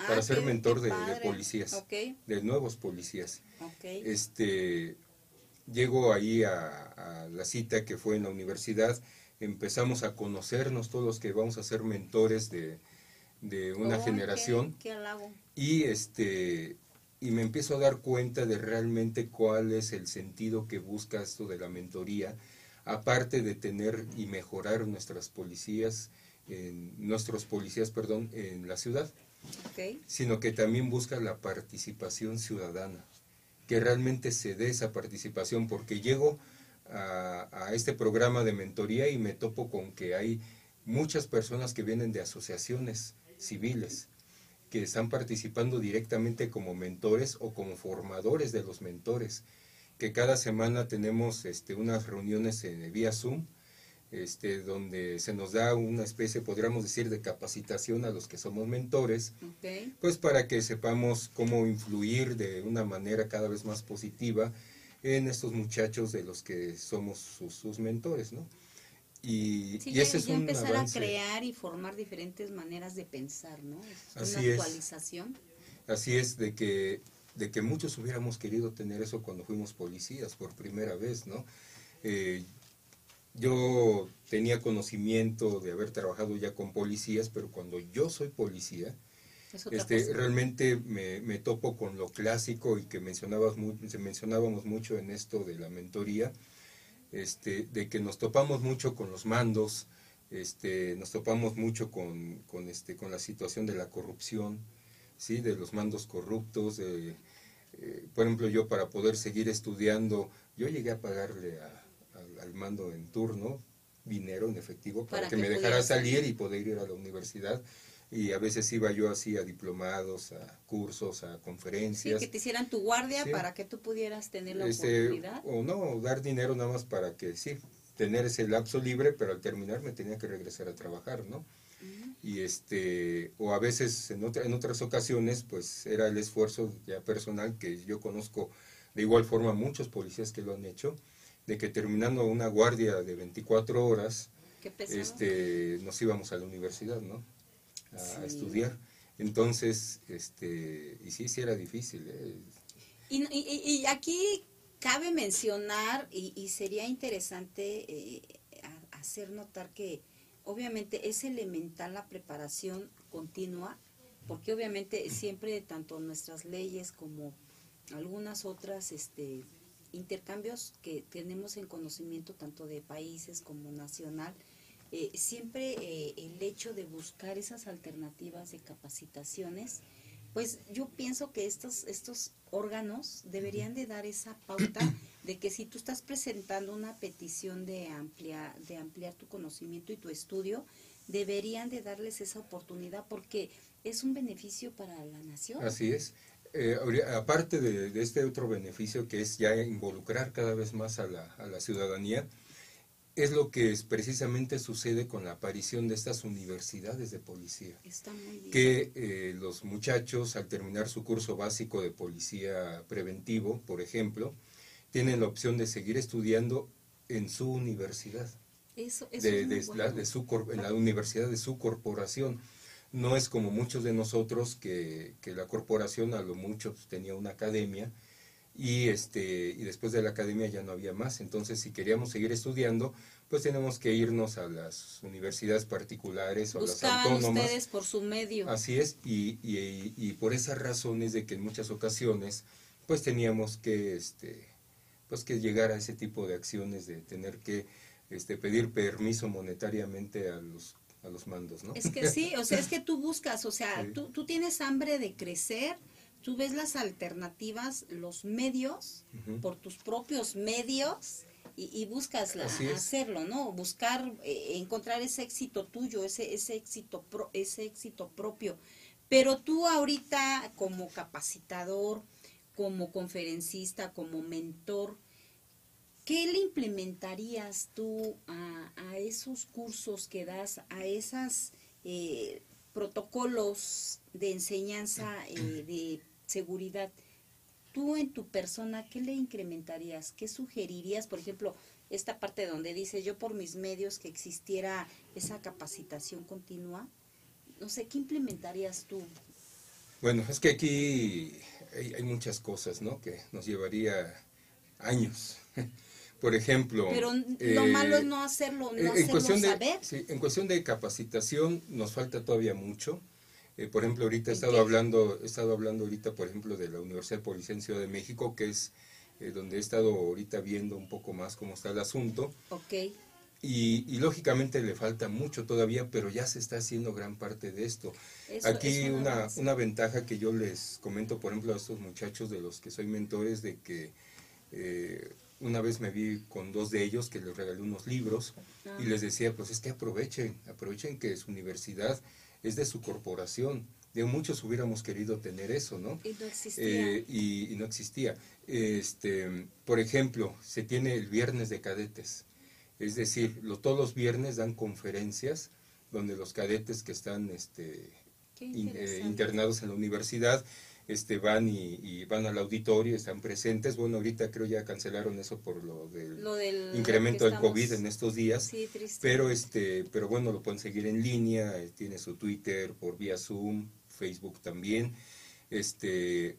para ser mentor de, policías, de nuevos policías. Este, llego ahí a, la cita que fue en la universidad, empezamos a conocernos todos los que vamos a ser mentores de, una generación. y este y me empiezo a dar cuenta de realmente cuál es el sentido que busca esto de la mentoría, aparte de tener y mejorar nuestras policías, en, nuestros policías, perdón, en la ciudad, sino que también busca la participación ciudadana, que realmente se dé esa participación, porque llego a, a este programa de mentoría y me topo con que hay muchas personas que vienen de asociaciones civiles, que están participando directamente como mentores o como formadores de los mentores, que cada semana tenemos este, unas reuniones en vía Zoom, este, donde se nos da una especie, podríamos decir, de capacitación a los que somos mentores, pues para que sepamos cómo influir de una manera cada vez más positiva en estos muchachos de los que somos sus, sus mentores, ¿no? Y, y ese es un empezar a crear y formar diferentes maneras de pensar, ¿no? Es una actualización. Así es, de que, de que muchos hubiéramos querido tener eso cuando fuimos policías por primera vez, ¿no? Eh, yo tenía conocimiento de haber trabajado ya con policías, pero cuando yo soy policía, este, realmente me, me, topo con lo clásico y que mencionabas mencionábamos mucho en esto de la mentoría, este, de que nos topamos mucho con los mandos, este, nos topamos mucho con, con, este, con la situación de la corrupción, ¿sí? de los mandos corruptos. Eh, por ejemplo, yo para poder seguir estudiando, yo llegué a pagarle al mando en turno dinero en efectivo para, que, me dejara salir y poder ir a la universidad y a veces iba yo así a diplomados, a cursos, a conferencias. Sí, que te hicieran tu guardia para que tú pudieras tener la este, oportunidad. O no, dar dinero nada más para que sí, tener ese lapso libre, pero al terminar me tenía que regresar a trabajar, ¿no? Y este, o a veces en, otra, en otras ocasiones, pues era el esfuerzo ya personal que yo conozco de igual forma muchos policías que lo han hecho, de que terminando una guardia de 24 horas, este, nos íbamos a la universidad, ¿no? A estudiar. Entonces, este, y sí, sí era difícil. ¿eh? Y, aquí cabe mencionar, y, sería interesante eh, hacer notar que obviamente es elemental la preparación continua, porque obviamente siempre tanto nuestras leyes como algunas otras este, intercambios que tenemos en conocimiento tanto de países como nacional, eh, siempre eh, el hecho de buscar esas alternativas de capacitaciones, pues yo pienso que estos, estos órganos deberían de dar esa pauta de que si tú estás presentando una petición de, amplia, de ampliar tu conocimiento y tu estudio, deberían de darles esa oportunidad porque es un beneficio para la nación. Así es. Eh, aparte de, de, este otro beneficio que es ya involucrar cada vez más a la, a la ciudadanía, es lo que es, precisamente sucede con la aparición de estas universidades de policía. Que eh, los muchachos, al terminar su curso básico de policía preventivo, por ejemplo, tienen la opción de seguir estudiando en su universidad. Eso, de, la, de su, en la universidad de su corporación. No es como muchos de nosotros que, que la corporación a lo mucho tenía una academia y este y después de la academia ya no había más. Entonces si queríamos seguir estudiando pues tenemos que irnos a las universidades particulares o a las autónomas. ustedes por su medio. Así es y, y, y, por esas razones de que en muchas ocasiones pues teníamos que este pues que llegar a ese tipo de acciones de tener que este pedir permiso monetariamente a los a los mandos no es que sí o sea es que tú buscas o sea tú, tú tienes hambre de crecer tú ves las alternativas, los medios, por tus propios medios, y, buscas hacerlo, ¿no? Buscar, eh, encontrar ese éxito tuyo, ese, ese, éxito ese éxito propio. Pero tú ahorita como capacitador, como conferencista, como mentor, ¿qué le implementarías tú a, a esos cursos que das, a esas eh, protocolos de enseñanza eh, de seguridad, tú en tu persona, ¿qué le incrementarías? ¿Qué sugerirías? Por ejemplo, esta parte donde dice yo por mis medios que existiera esa capacitación continua, no sé, ¿qué implementarías tú? Bueno, es que aquí hay, muchas cosas, ¿no? Que nos llevaría años. Por ejemplo... Pero lo eh, malo es no hacerlo, no en cuestión de, saber. Sí, en cuestión de capacitación nos falta todavía mucho. Eh, por ejemplo, ahorita he estado hablando, he estado hablando ahorita, por ejemplo, de la Universidad en Ciudad de México, que es eh, donde he estado ahorita viendo un poco más cómo está el asunto. Ok. Y, y, lógicamente le falta mucho todavía, pero ya se está haciendo gran parte de esto. Aquí una, una, ventaja que yo les comento, por ejemplo, a estos muchachos de los que soy mentores, de que eh, una vez me vi con dos de ellos que les regalé unos libros y les decía, pues es que aprovechen, aprovechen que su universidad es de su corporación. De muchos hubiéramos querido tener eso, ¿no? Y no existía. Eh, y, no existía. Este, por ejemplo, se tiene el viernes de cadetes. Es decir, lo, todos los viernes dan conferencias donde los cadetes que están este, eh, internados en la universidad este, van y, van al auditorio, están presentes. Bueno, ahorita creo ya cancelaron eso por lo del, incremento del COVID en estos días. pero este, pero bueno, lo pueden seguir en línea, eh, tiene su Twitter por vía Zoom, Facebook también. Este,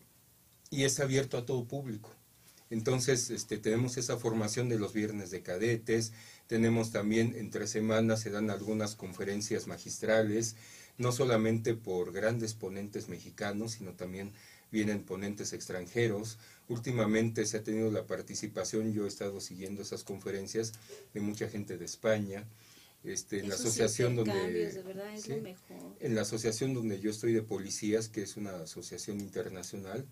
y es abierto a todo público. Entonces, este, tenemos esa formación de los viernes de cadetes, tenemos también entre semanas se dan algunas conferencias magistrales, no solamente por grandes ponentes mexicanos, sino también vienen ponentes extranjeros. Últimamente se ha tenido la participación, yo he estado siguiendo esas conferencias de mucha gente de España. Este, en la asociación donde en la asociación donde yo estoy de policías que es una asociación internacional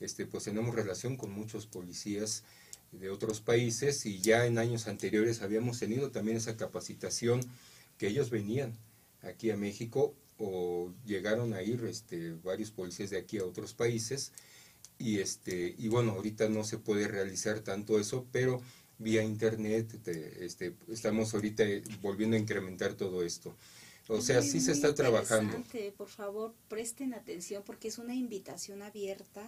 este pues tenemos relación con muchos policías de otros países y ya en años anteriores habíamos tenido también esa capacitación que ellos venían aquí a México o llegaron a ir este, varios policías de aquí a otros países y este y bueno ahorita no se puede realizar tanto eso pero vía internet este, estamos ahorita volviendo a incrementar todo esto. O sea sí se está trabajando. por favor presten atención porque es una invitación abierta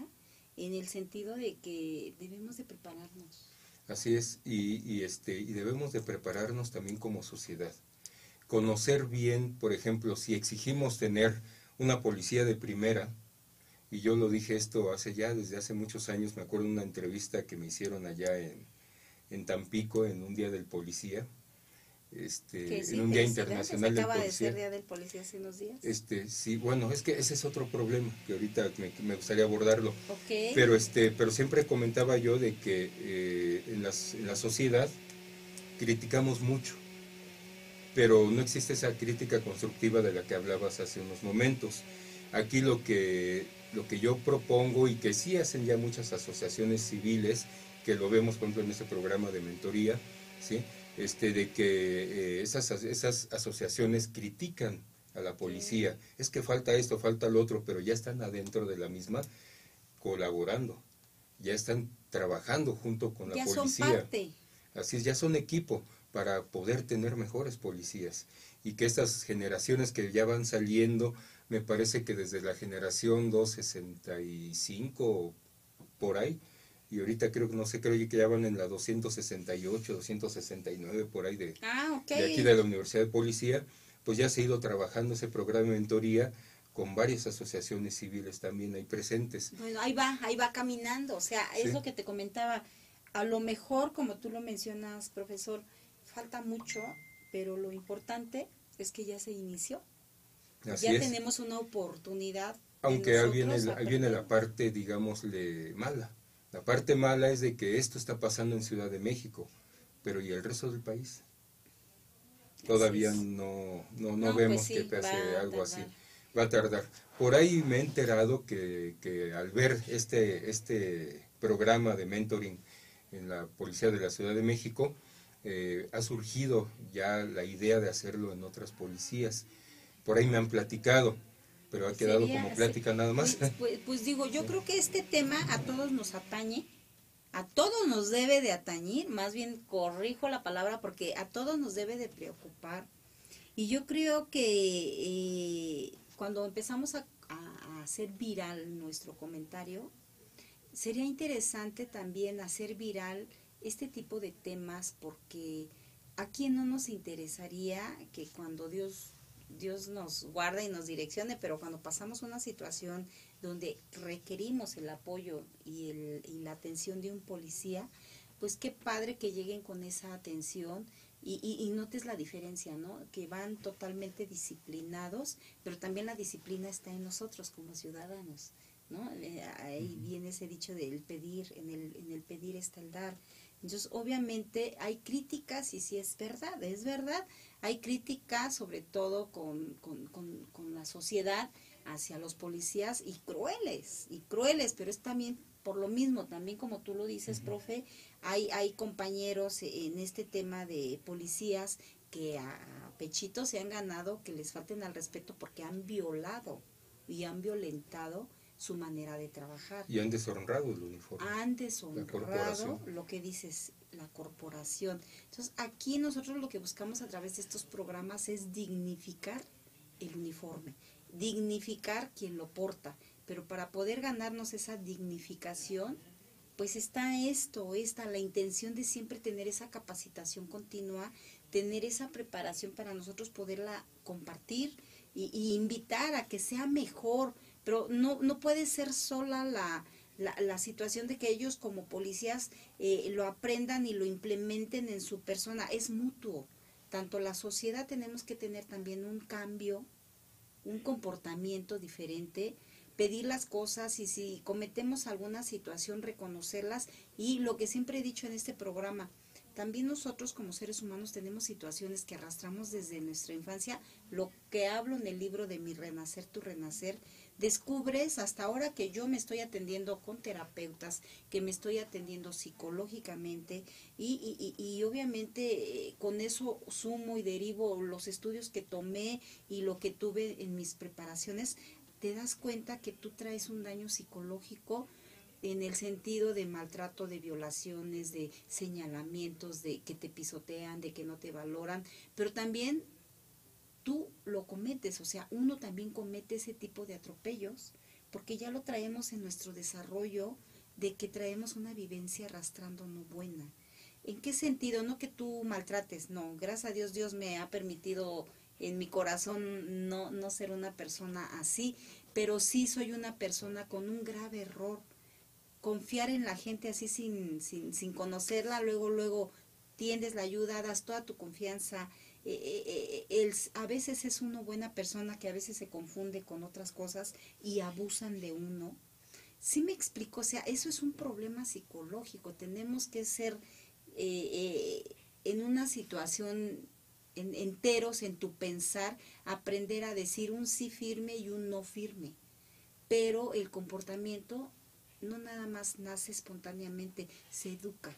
en el sentido de que debemos de prepararnos. Así es y, y este y debemos de prepararnos también como sociedad conocer bien, por ejemplo, si exigimos tener una policía de primera, y yo lo dije esto hace ya, desde hace muchos años, me acuerdo de una entrevista que me hicieron allá en, en Tampico, en un día del policía, este, en un día internacional del policía. de ser día del policía hace unos días? Este, sí, bueno, es que ese es otro problema que ahorita me, gustaría abordarlo. Pero este, pero siempre comentaba yo de que eh, en, las, en la sociedad criticamos mucho pero no existe esa crítica constructiva de la que hablabas hace unos momentos. Aquí lo que, lo que yo propongo y que sí hacen ya muchas asociaciones civiles, que lo vemos por ejemplo en este programa de mentoría, ¿sí? este, de que eh, esas, esas asociaciones critican a la policía. Es que falta esto, falta lo otro, pero ya están adentro de la misma colaborando, ya están trabajando junto con la policía. Son parte. Así es, ya son equipo para poder tener mejores policías. Y que estas generaciones que ya van saliendo, me parece que desde la generación 265 por ahí, y ahorita creo que no sé, creo que ya van en la 268, 269 por ahí de, ah, de aquí de la Universidad de Policía, pues ya se ha ido trabajando ese programa de mentoría con varias asociaciones civiles también ahí presentes. Bueno, ahí va, ahí va caminando, o sea, es lo que te comentaba, a lo mejor, como tú lo mencionas, profesor, falta mucho, pero lo importante es que ya se inició. ya tenemos una oportunidad. Aunque ahí viene, la, viene la parte, digámosle, mala. La parte mala es de que esto está pasando en Ciudad de México, pero ¿y el resto del país? Todavía no, no, no, pues vemos que pase algo así. Va a tardar. Por ahí me he enterado que, que al ver este, este programa de mentoring en la Policía de la Ciudad de México, eh, ha surgido ya la idea de hacerlo en otras policías. Por ahí me han platicado, pero ha quedado como plática nada más. Pues, pues, pues, digo, yo creo que este tema a todos nos atañe, a todos nos debe de atañir, más bien corrijo la palabra porque a todos nos debe de preocupar. Y yo creo que eh, cuando empezamos a, a hacer viral nuestro comentario, sería interesante también hacer viral este tipo de temas porque a quién no nos interesaría que cuando Dios Dios nos guarda y nos direccione, pero cuando pasamos una situación donde requerimos el apoyo y, el, y la atención de un policía, pues qué padre que lleguen con esa atención y, y, notes la diferencia, ¿no? Que van totalmente disciplinados, pero también la disciplina está en nosotros como ciudadanos, ¿no? Eh, ahí viene ese dicho del pedir, en el, en el pedir está el dar. Entonces, obviamente hay críticas y si es verdad, es verdad, hay críticas sobre todo con, con, con, la sociedad hacia los policías y crueles, y crueles, pero es también por lo mismo, también como tú lo dices, profe, hay, hay compañeros en este tema de policías que a pechito se han ganado que les falten al respeto porque han violado y han violentado su manera de trabajar. Y han deshonrado el uniforme. Han deshonrado lo que dices, la corporación. Entonces, aquí nosotros lo que buscamos a través de estos programas es dignificar el uniforme, dignificar quien lo porta. Pero para poder ganarnos esa dignificación, pues está esto, está la intención de siempre tener esa capacitación continua, tener esa preparación para nosotros poderla compartir y, y invitar a que sea mejor, pero no, no puede ser sola la, la, situación de que ellos como policías eh, lo aprendan y lo implementen en su persona, es mutuo. Tanto la sociedad tenemos que tener también un cambio, un comportamiento diferente, pedir las cosas y si cometemos alguna situación, reconocerlas. Y lo que siempre he dicho en este programa, también nosotros como seres humanos tenemos situaciones que arrastramos desde nuestra infancia, lo que hablo en el libro de Mi Renacer, Tu Renacer, descubres hasta ahora que yo me estoy atendiendo con terapeutas, que me estoy atendiendo psicológicamente y, y, y, obviamente eh, con eso sumo y derivo los estudios que tomé y lo que tuve en mis preparaciones, te das cuenta que tú traes un daño psicológico en el sentido de maltrato, de violaciones, de señalamientos, de que te pisotean, de que no te valoran, pero también tú lo cometes, o sea, uno también comete ese tipo de atropellos, porque ya lo traemos en nuestro desarrollo de que traemos una vivencia arrastrando no buena. ¿En qué sentido? No que tú maltrates, no, gracias a Dios Dios me ha permitido en mi corazón no, no ser una persona así, pero sí soy una persona con un grave error. Confiar en la gente así sin, sin, sin conocerla, luego, luego tiendes la ayuda, das toda tu confianza, eh, eh, a veces es uno buena persona que a veces se confunde con otras cosas y abusan de uno. Sí me explico, o sea, eso es un problema psicológico. Tenemos que ser eh, en una situación en, enteros en tu pensar, aprender a decir un sí firme y un no firme. Pero el comportamiento no nada más nace espontáneamente, se educa.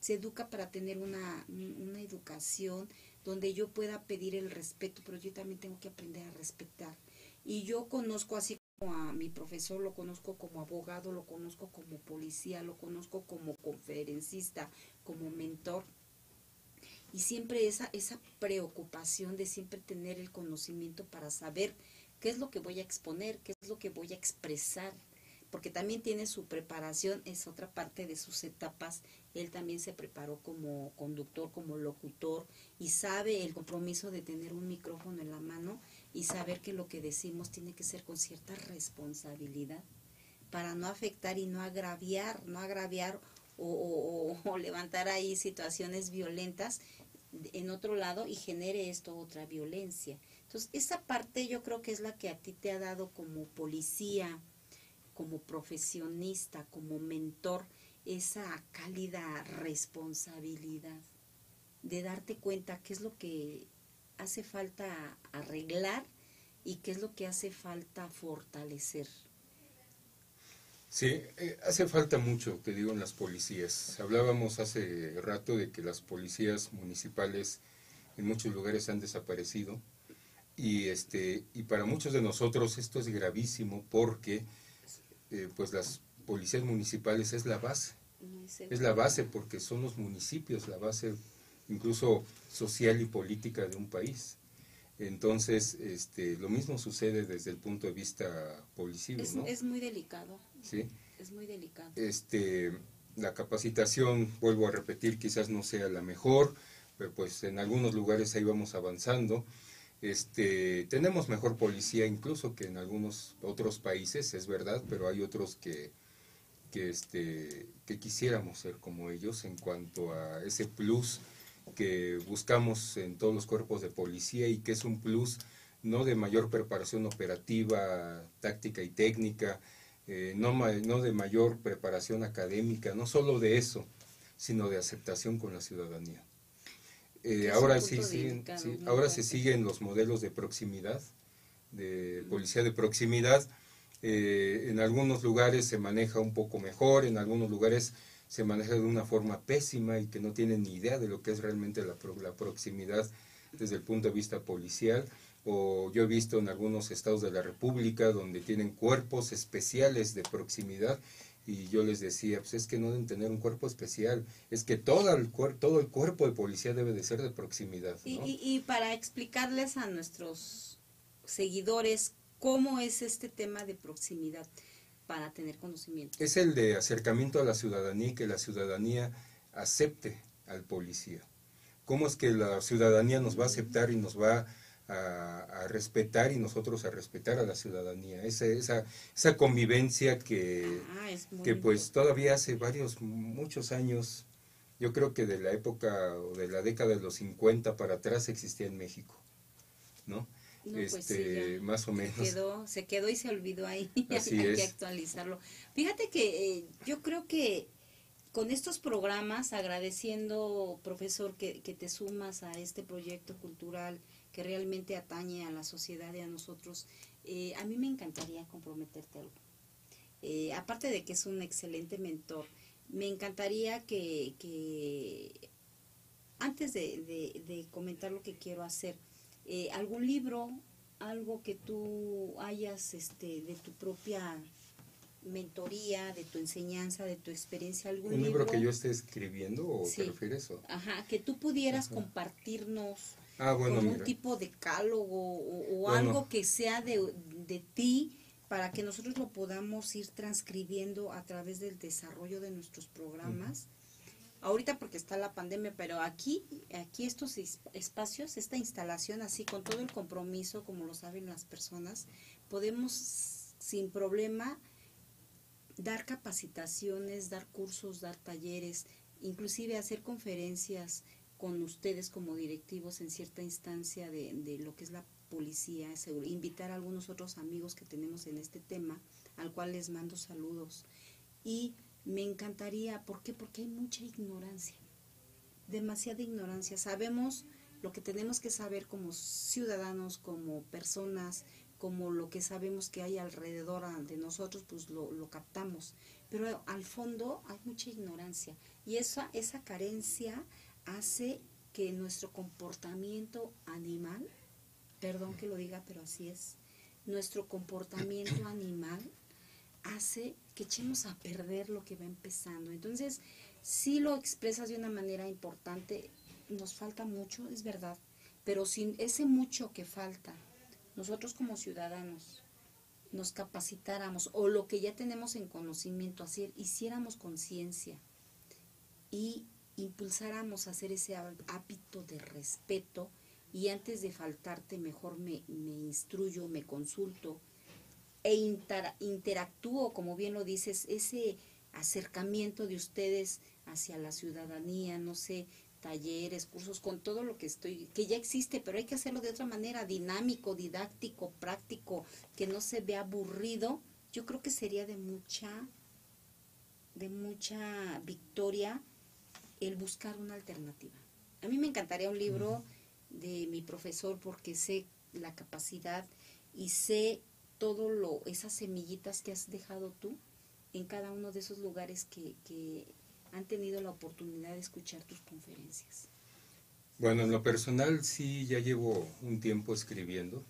Se educa para tener una, una educación donde yo pueda pedir el respeto, pero yo también tengo que aprender a respetar. Y yo conozco así como a mi profesor, lo conozco como abogado, lo conozco como policía, lo conozco como conferencista, como mentor. Y siempre esa, esa preocupación de siempre tener el conocimiento para saber qué es lo que voy a exponer, qué es lo que voy a expresar, porque también tiene su preparación, es otra parte de sus etapas. Él también se preparó como conductor, como locutor y sabe el compromiso de tener un micrófono en la mano y saber que lo que decimos tiene que ser con cierta responsabilidad para no afectar y no agraviar, no agraviar o, levantar ahí situaciones violentas en otro lado y genere esto otra violencia. Entonces, esa parte yo creo que es la que a ti te ha dado como policía, como profesionista, como mentor, esa cálida responsabilidad de darte cuenta qué es lo que hace falta arreglar y qué es lo que hace falta fortalecer. Sí, eh, hace falta mucho, te digo, en las policías. Hablábamos hace rato de que las policías municipales en muchos lugares han desaparecido y este y para muchos de nosotros esto es gravísimo porque eh, pues las policías municipales es la base. Es la base porque son los municipios, la base incluso social y política de un país. Entonces, este, lo mismo sucede desde el punto de vista policivo, es, ¿no? es muy delicado. Sí. Es muy delicado. Este, la capacitación, vuelvo a repetir, quizás no sea la mejor, pero pues en algunos lugares ahí vamos avanzando. Este, tenemos mejor policía incluso que en algunos otros países, es verdad, pero hay otros que, este, que quisiéramos ser como ellos en cuanto a ese plus que buscamos en todos los cuerpos de policía y que es un plus no de mayor preparación operativa, táctica y técnica, eh, no, no de mayor preparación académica, no solo de eso, sino de aceptación con la ciudadanía. Eh, ahora sí, sí, ahora se siguen los modelos de proximidad, de policía de proximidad. Eh, en algunos lugares se maneja un poco mejor, en algunos lugares se maneja de una forma pésima y que no tienen ni idea de lo que es realmente la, la proximidad desde el punto de vista policial. O yo he visto en algunos estados de la República donde tienen cuerpos especiales de proximidad y yo les decía, pues es que no deben tener un cuerpo especial, es que todo el, todo el cuerpo de policía debe de ser de proximidad. Y, y, para explicarles a nuestros seguidores cómo es este tema de proximidad para tener conocimiento. Es el de acercamiento a la ciudadanía y que la ciudadanía acepte al policía. ¿Cómo es que la ciudadanía nos va a aceptar y nos va a a, respetar y nosotros a respetar a la ciudadanía. Esa, esa, esa convivencia que, ah, que pues todavía hace varios, muchos años, yo creo que de la época o de la década de los 50 para atrás existía en México, ¿no? Pues este, más o menos. Se quedó, se quedó y se olvidó ahí. Hay que actualizarlo. Fíjate que eh, yo creo que con estos programas, agradeciendo, profesor, que, que te sumas a este proyecto cultural que realmente atañe a la sociedad y a nosotros, eh, a mí me encantaría comprometerte algo. Eh, aparte de que es un excelente mentor, me encantaría que, antes de, comentar lo que quiero hacer, eh, algún libro, algo que tú hayas este, de tu propia mentoría, de tu enseñanza, de tu experiencia, algún ¿Un libro, que yo esté escribiendo o te refieres a? Ajá, que tú pudieras compartirnos Ah, bueno, con un tipo de cálogo o, algo que sea de, de, ti para que nosotros lo podamos ir transcribiendo a través del desarrollo de nuestros programas. Ahorita porque está la pandemia, pero aquí, aquí estos espacios, esta instalación así con todo el compromiso, como lo saben las personas, podemos sin problema dar capacitaciones, dar cursos, dar talleres, inclusive hacer conferencias, con ustedes como directivos en cierta instancia de, de lo que es la policía, invitar a algunos otros amigos que tenemos en este tema, al cual les mando saludos. Y me encantaría, ¿por qué? Porque hay mucha ignorancia, demasiada ignorancia. Sabemos lo que tenemos que saber como ciudadanos, como personas, como lo que sabemos que hay alrededor de nosotros, pues lo, lo captamos. Pero al fondo hay mucha ignorancia y esa, esa carencia hace que nuestro comportamiento animal, perdón que lo diga, pero así es, nuestro comportamiento animal hace que echemos a perder lo que va empezando. Entonces, si lo expresas de una manera importante, nos falta mucho, es verdad, pero sin ese mucho que falta, nosotros como ciudadanos nos capacitáramos o lo que ya tenemos en conocimiento, hacer, hiciéramos conciencia y impulsáramos a hacer ese hábito de respeto y antes de faltarte mejor me, me instruyo, me consulto e interactúo, como bien lo dices, ese acercamiento de ustedes hacia la ciudadanía, no sé, talleres, cursos, con todo lo que estoy, que ya existe, pero hay que hacerlo de otra manera, dinámico, didáctico, práctico, que no se vea aburrido, yo creo que sería de mucha, de mucha victoria el buscar una alternativa. A mí me encantaría un libro de mi profesor porque sé la capacidad y sé todo lo, esas semillitas que has dejado tú en cada uno de esos lugares que, que han tenido la oportunidad de escuchar tus conferencias. Bueno, en lo personal sí ya llevo un tiempo escribiendo.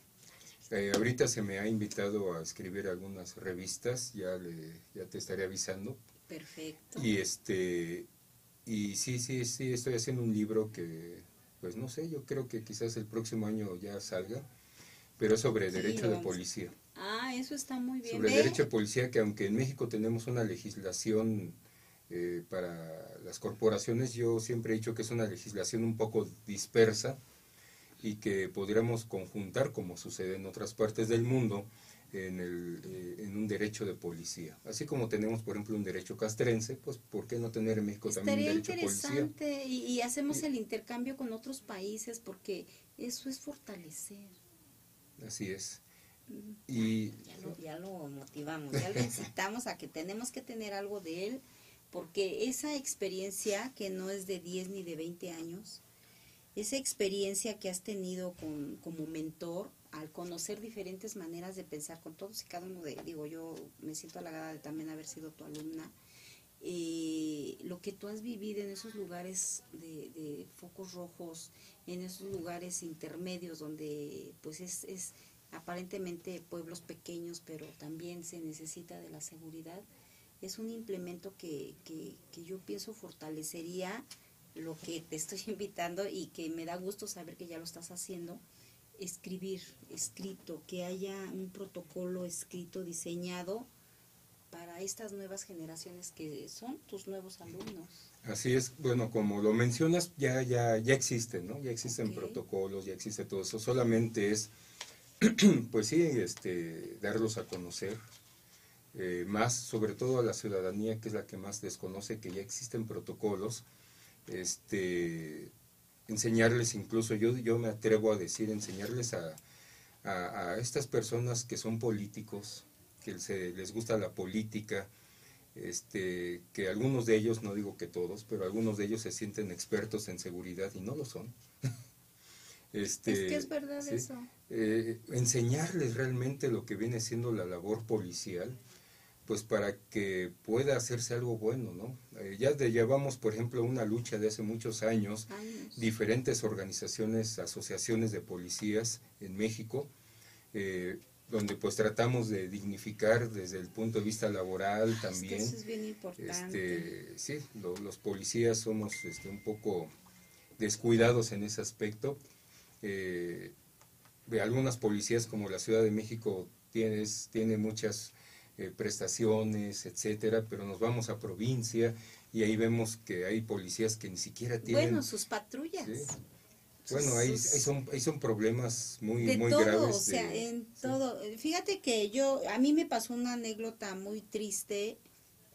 Eh, ahorita se me ha invitado a escribir algunas revistas, ya, le, ya te estaré avisando. Perfecto. Y este y sí, sí, sí, estoy haciendo un libro que pues no sé, yo creo que quizás el próximo año ya salga, pero es sobre derecho de policía. Ah, eso está muy bien. Sobre derecho de policía, que aunque en México tenemos una legislación eh, para las corporaciones, yo siempre he dicho que es una legislación un poco dispersa y que podríamos conjuntar, como sucede en otras partes del mundo, en, el, eh, en un derecho de policía. Así como tenemos, por ejemplo, un derecho castrense, pues ¿por qué no tener en México también un derecho de policía? Y, y hacemos el intercambio con otros países porque eso es fortalecer. Así es. Mm. Y ya, lo, ya lo motivamos, ya lo incitamos a que tenemos que tener algo de él, porque esa experiencia que no es de 10 ni de 20 años, esa experiencia que has tenido con, como mentor, al conocer diferentes maneras de pensar con todos y cada uno de, digo, yo me siento halagada de también haber sido tu alumna, eh, lo que tú has vivido en esos lugares de, focos rojos, en esos lugares intermedios donde pues es, es aparentemente pueblos pequeños, pero también se necesita de la seguridad, es un implemento que, que, que yo pienso fortalecería lo que te estoy invitando y que me da gusto saber que ya lo estás haciendo escribir, escrito, que haya un protocolo escrito, diseñado para estas nuevas generaciones que son tus nuevos alumnos. Así es, bueno, como lo mencionas, ya, ya, ya existen, ¿no? Ya existen protocolos, ya existe todo eso, solamente es, pues sí, este, darlos a conocer, eh, más sobre todo a la ciudadanía, que es la que más desconoce que ya existen protocolos, este, enseñarles incluso, yo, yo me atrevo a decir, enseñarles a, a, estas personas que son políticos, que se, les gusta la política, este, que algunos de ellos, no digo que todos, pero algunos de ellos se sienten expertos en seguridad y no lo son. este, es que es verdad eso. Eh, enseñarles realmente lo que viene siendo la labor policial, pues para que pueda hacerse algo bueno, ¿no? Eh, ya llevamos, por ejemplo, una lucha de hace muchos años, diferentes organizaciones, asociaciones de policías en México, eh, donde pues tratamos de dignificar desde el punto de vista laboral también. eso es bien importante. Este, sí, los policías somos este, un poco descuidados en ese aspecto. Eh, de algunas policías como la Ciudad de México tienes, tiene muchas eh, prestaciones, etcétera, pero nos vamos a provincia y ahí vemos que hay policías que ni siquiera tienen... Bueno, sus patrullas. Bueno, ahí, son, ahí son problemas muy, de muy todo, graves. O sea, en todo. Fíjate que yo, a mí me pasó una anécdota muy triste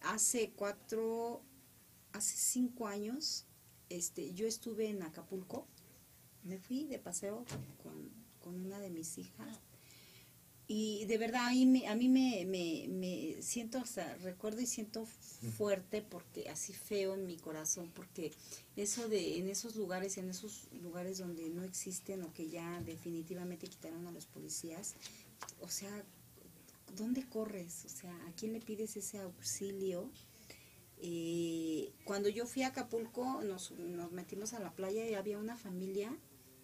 hace cuatro, hace cinco años. Este, yo estuve en Acapulco, me fui de paseo con, con una de mis hijas y de verdad a mí, a mí me, me, siento, hasta recuerdo y siento fuerte porque así feo en mi corazón, porque eso de en esos lugares, en esos lugares donde no existen o que ya definitivamente quitaron a los policías, o sea, ¿dónde corres? O sea, ¿a quién le pides ese auxilio? Eh, cuando yo fui a Acapulco nos, nos metimos a la playa y había una familia,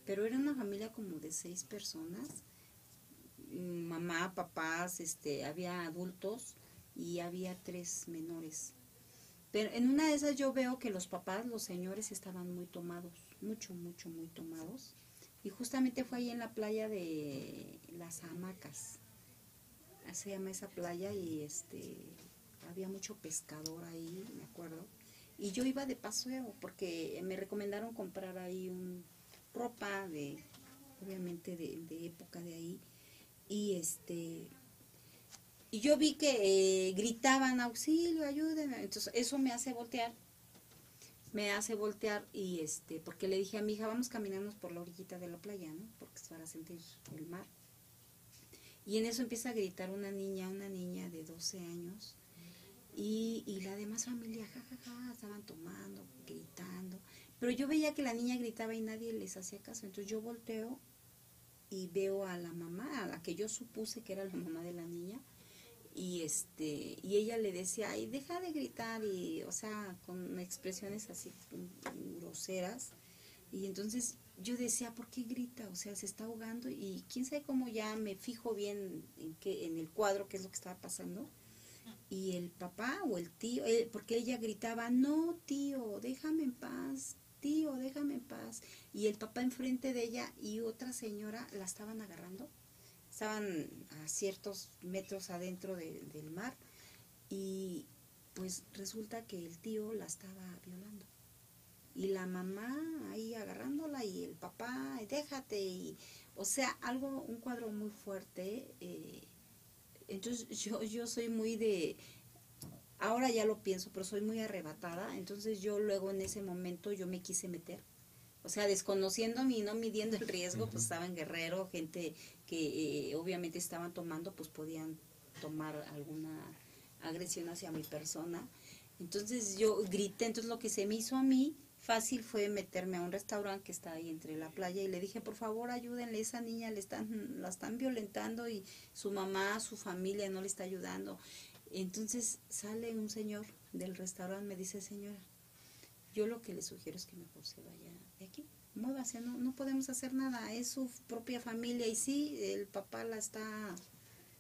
pero era una familia como de seis personas mamá, papás, este, había adultos y había tres menores. Pero en una de esas yo veo que los papás, los señores estaban muy tomados, mucho, mucho, muy tomados. Y justamente fue ahí en la playa de las hamacas. Se llama esa playa y este había mucho pescador ahí, me acuerdo. Y yo iba de paseo porque me recomendaron comprar ahí un ropa de, obviamente de, de época de ahí y este y yo vi que eh, gritaban auxilio, ayúdenme, entonces eso me hace voltear, me hace voltear y este, porque le dije a mi hija, vamos caminando por la orillita de la playa, ¿no? Porque es para sentir el mar. Y en eso empieza a gritar una niña, una niña de 12 años, y, y la demás familia, jajaja, estaban tomando, gritando. Pero yo veía que la niña gritaba y nadie les hacía caso. Entonces yo volteo y veo a la mamá, a la que yo supuse que era la mamá de la niña, y este y ella le decía, ay, deja de gritar, y o sea, con expresiones así groseras, y entonces yo decía, ¿por qué grita? O sea, se está ahogando, y quién sabe cómo ya me fijo bien en, qué, en el cuadro qué es lo que estaba pasando, y el papá o el tío, eh, porque ella gritaba, no tío, déjame en paz, tío, déjame en paz. Y el papá enfrente de ella y otra señora la estaban agarrando. Estaban a ciertos metros adentro del mar y pues resulta que el tío la estaba violando. Y la mamá ahí agarrándola y el papá, déjate. Y, o sea, algo, un cuadro muy fuerte. Eh, entonces yo, yo soy muy de, ahora ya lo pienso, pero soy muy arrebatada. Entonces yo luego en ese momento yo me quise meter. O sea, desconociéndome y no midiendo el riesgo, pues estaba en Guerrero, gente que eh, obviamente estaban tomando, pues podían tomar alguna agresión hacia mi persona. Entonces yo grité, entonces lo que se me hizo a mí fácil fue meterme a un restaurante que está ahí entre la playa y le dije, por favor, ayúdenle, esa niña le están, la están violentando y su mamá, su familia no le está ayudando. Entonces sale un señor del restaurante, me dice, señora, yo lo que le sugiero es que mejor se vaya de aquí, muévase, no, no podemos hacer nada, es su propia familia y sí, el papá la está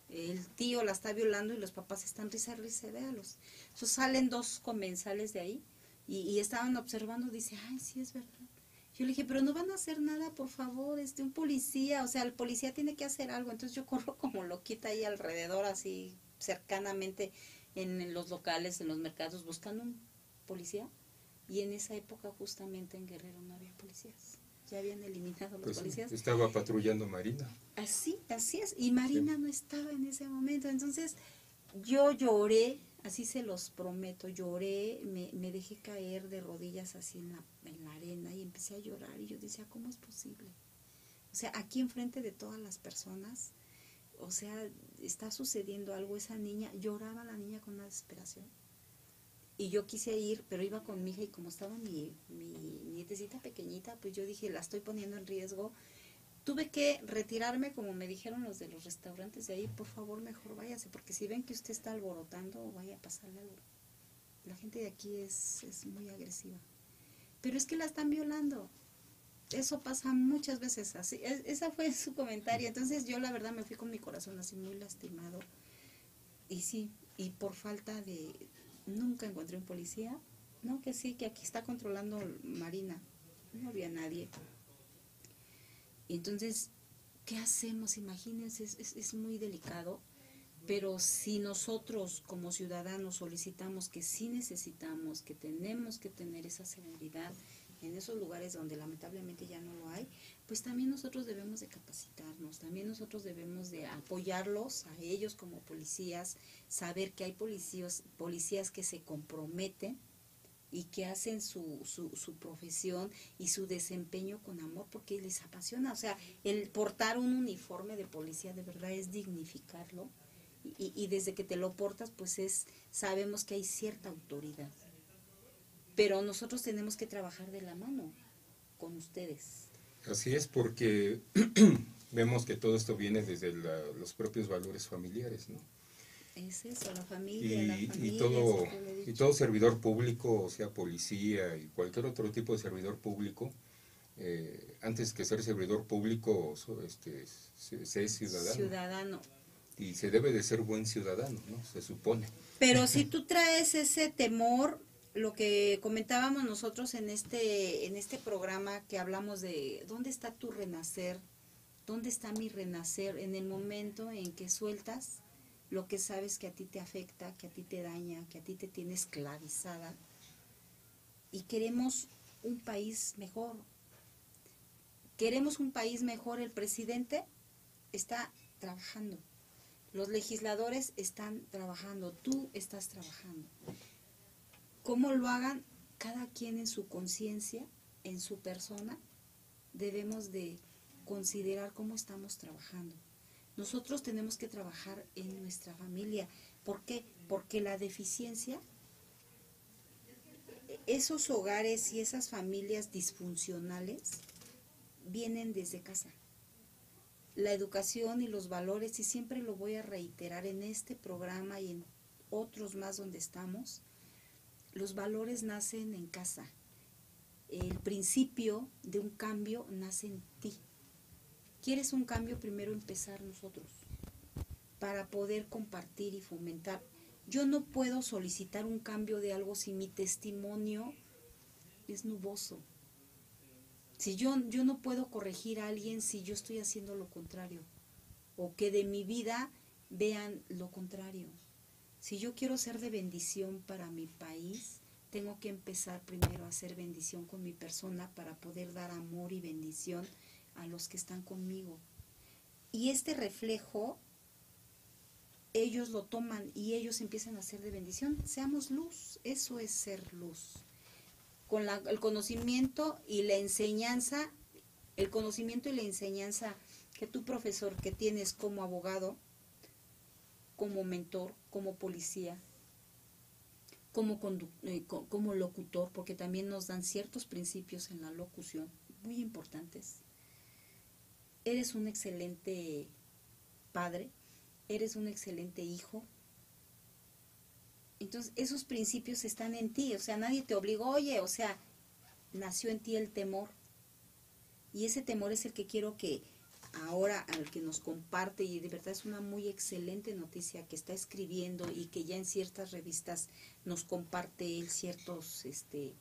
el tío la está violando y los papás están risa, risa, véalos. Entonces salen dos comensales de ahí y, estaban observando, dice, ay, sí, es verdad. Yo le dije, pero no van a hacer nada, por favor, este, un policía, o sea, el policía tiene que hacer algo. Entonces yo corro como loquita ahí alrededor, así cercanamente en los locales, en los mercados, buscando un policía. Y en esa época justamente en Guerrero no había policías ya habían eliminado los pues, policías. Estaba patrullando Marina. Así, así es. Y Marina no estaba en ese momento. Entonces yo lloré, así se los prometo, lloré, me, me dejé caer de rodillas así en la, en la arena y empecé a llorar. Y yo decía, ¿cómo es posible? O sea, aquí enfrente de todas las personas, o sea, está sucediendo algo. Esa niña, lloraba la niña con una desesperación y yo quise ir, pero iba con mi hija y como estaba mi, mi nietecita pequeñita, pues yo dije, la estoy poniendo en riesgo. Tuve que retirarme, como me dijeron los de los restaurantes de ahí, por favor, mejor váyase, porque si ven que usted está alborotando, vaya a pasarle algo. La gente de aquí es, es muy agresiva. Pero es que la están violando. Eso pasa muchas veces así. Es, esa fue su comentario. Entonces yo la verdad me fui con mi corazón así muy lastimado. Y sí, y por falta de, nunca encontré un policía. No, que sí, que aquí está controlando Marina. No había nadie. Y entonces, ¿qué hacemos? Imagínense, es, es, muy delicado. Pero si nosotros como ciudadanos solicitamos que sí necesitamos, que tenemos que tener esa seguridad en esos lugares donde lamentablemente ya no lo hay, pues también nosotros debemos de capacitarnos, también nosotros debemos de apoyarlos a ellos como policías, saber que hay policías, policías que se comprometen y que hacen su, su, su, profesión y su desempeño con amor porque les apasiona. O sea, el portar un uniforme de policía de verdad es dignificarlo y, y desde que te lo portas pues es, sabemos que hay cierta autoridad. Pero nosotros tenemos que trabajar de la mano con ustedes. Así es, porque vemos que todo esto viene desde los propios valores familiares, ¿no? Es eso, la familia. Y, todo, y todo servidor público, o sea, policía y cualquier otro tipo de servidor público, eh, antes que ser servidor público, este, se, es ciudadano. Ciudadano. Y se debe de ser buen ciudadano, ¿no? Se supone. Pero si tú traes ese temor lo que comentábamos nosotros en este, en este programa que hablamos de dónde está tu renacer, dónde está mi renacer en el momento en que sueltas lo que sabes que a ti te afecta, que a ti te daña, que a ti te tiene esclavizada. Y queremos un país mejor. Queremos un país mejor, el presidente está trabajando, los legisladores están trabajando, tú estás trabajando cómo lo hagan cada quien en su conciencia, en su persona, debemos de considerar cómo estamos trabajando. Nosotros tenemos que trabajar en nuestra familia. ¿Por qué? Porque la deficiencia, esos hogares y esas familias disfuncionales vienen desde casa. La educación y los valores, y siempre lo voy a reiterar en este programa y en otros más donde estamos, los valores nacen en casa. El principio de un cambio nace en ti. ¿Quieres un cambio? Primero empezar nosotros para poder compartir y fomentar. Yo no puedo solicitar un cambio de algo si mi testimonio es nuboso. Si yo, yo no puedo corregir a alguien si yo estoy haciendo lo contrario, o que de mi vida vean lo contrario. Si yo quiero ser de bendición para mi país, tengo que empezar primero a hacer bendición con mi persona para poder dar amor y bendición a los que están conmigo. Y este reflejo, ellos lo toman y ellos empiezan a hacer de bendición. Seamos luz, eso es ser luz. Con el conocimiento y la enseñanza, el conocimiento y la enseñanza que tu profesor que tienes como abogado, como mentor, como policía, como, eh, como locutor, porque también nos dan ciertos principios en la locución muy importantes. Eres un excelente padre, eres un excelente hijo. Entonces, esos principios están en ti, o sea, nadie te obligó, oye, o sea, nació en ti el temor. Y ese temor es el que quiero que ahora al que nos comparte y de verdad es una muy excelente noticia que está escribiendo y que ya en ciertas revistas nos comparte él ciertos este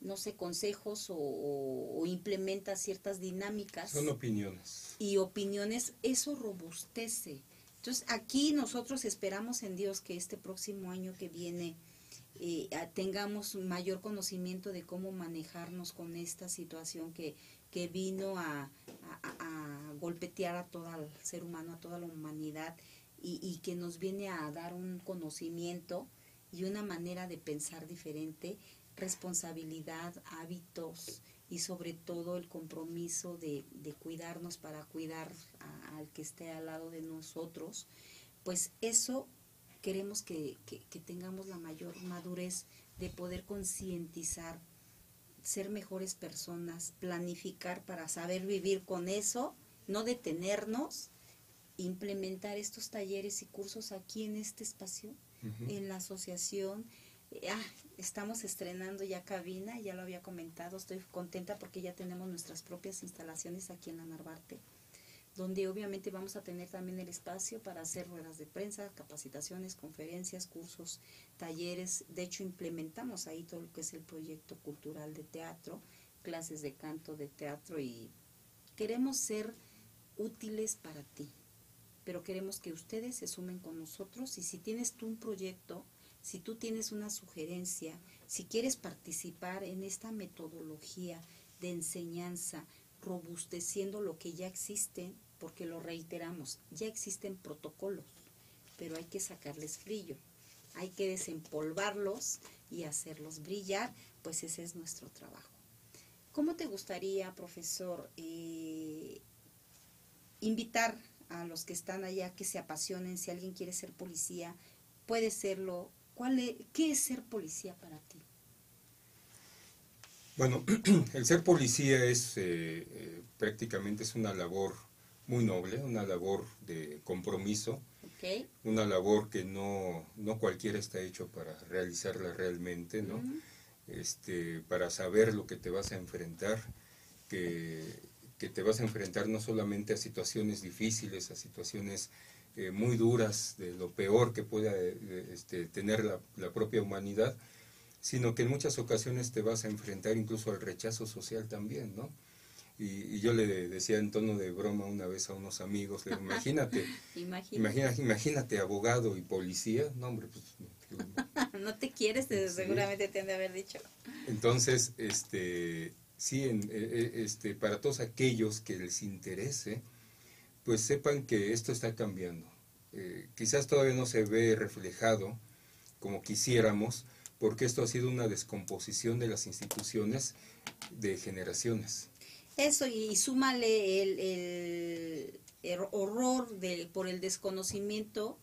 no sé consejos o, implementa ciertas dinámicas. Son opiniones. Y opiniones eso robustece. Entonces aquí nosotros esperamos en Dios que este próximo año que viene eh, tengamos mayor conocimiento de cómo manejarnos con esta situación que, que vino a, golpetear a todo el ser humano, a toda la humanidad y, que nos viene a dar un conocimiento y una manera de pensar diferente, responsabilidad, hábitos y sobre todo el compromiso de, cuidarnos para cuidar al que esté al lado de nosotros, pues eso queremos que, tengamos la mayor madurez de poder concientizar ser mejores personas, planificar para saber vivir con eso, no detenernos, implementar estos talleres y cursos aquí en este espacio, en la asociación. Ah, estamos estrenando ya cabina, ya lo había comentado, estoy contenta porque ya tenemos nuestras propias instalaciones aquí en la Narvarte donde obviamente vamos a tener también el espacio para hacer ruedas de prensa, capacitaciones, conferencias, cursos, talleres. De hecho, implementamos ahí todo lo que es el proyecto cultural de teatro, clases de canto, de teatro y queremos ser útiles para ti, pero queremos que ustedes se sumen con nosotros y si tienes tú un proyecto, si tú tienes una sugerencia, si quieres participar en esta metodología de enseñanza, robusteciendo lo que ya existe, porque lo reiteramos, ya existen protocolos, pero hay que sacarles brillo, hay que desempolvarlos y hacerlos brillar, pues ese es nuestro trabajo. ¿Cómo te gustaría, profesor, eh, invitar a los que están allá que se apasionen, si alguien quiere ser policía, puede serlo? ¿Cuál es, ¿Qué es ser policía para ti? Bueno, el ser policía es eh, eh, prácticamente es una labor muy noble, una labor de compromiso, una labor que no, no cualquiera está hecho para realizarla realmente, ¿no? este, para saber lo que te vas a enfrentar, que, te vas a enfrentar no solamente a situaciones difíciles, a situaciones eh, muy duras, de lo peor que pueda este, tener la, la propia humanidad, sino que en muchas ocasiones te vas a enfrentar incluso al rechazo social también, ¿no? Y, yo le decía en tono de broma una vez a unos amigos, le imagínate, imagínate, imagínate abogado y policía, no hombre, pues... no te quieres, seguramente te han de haber dicho. Entonces, este, sí, en, e, e, este, para todos aquellos que les interese, pues sepan que esto está cambiando. Eh, quizás todavía no se ve reflejado como quisiéramos, porque esto ha sido una descomposición de las instituciones de generaciones. Eso, y, súmale el, horror por el desconocimiento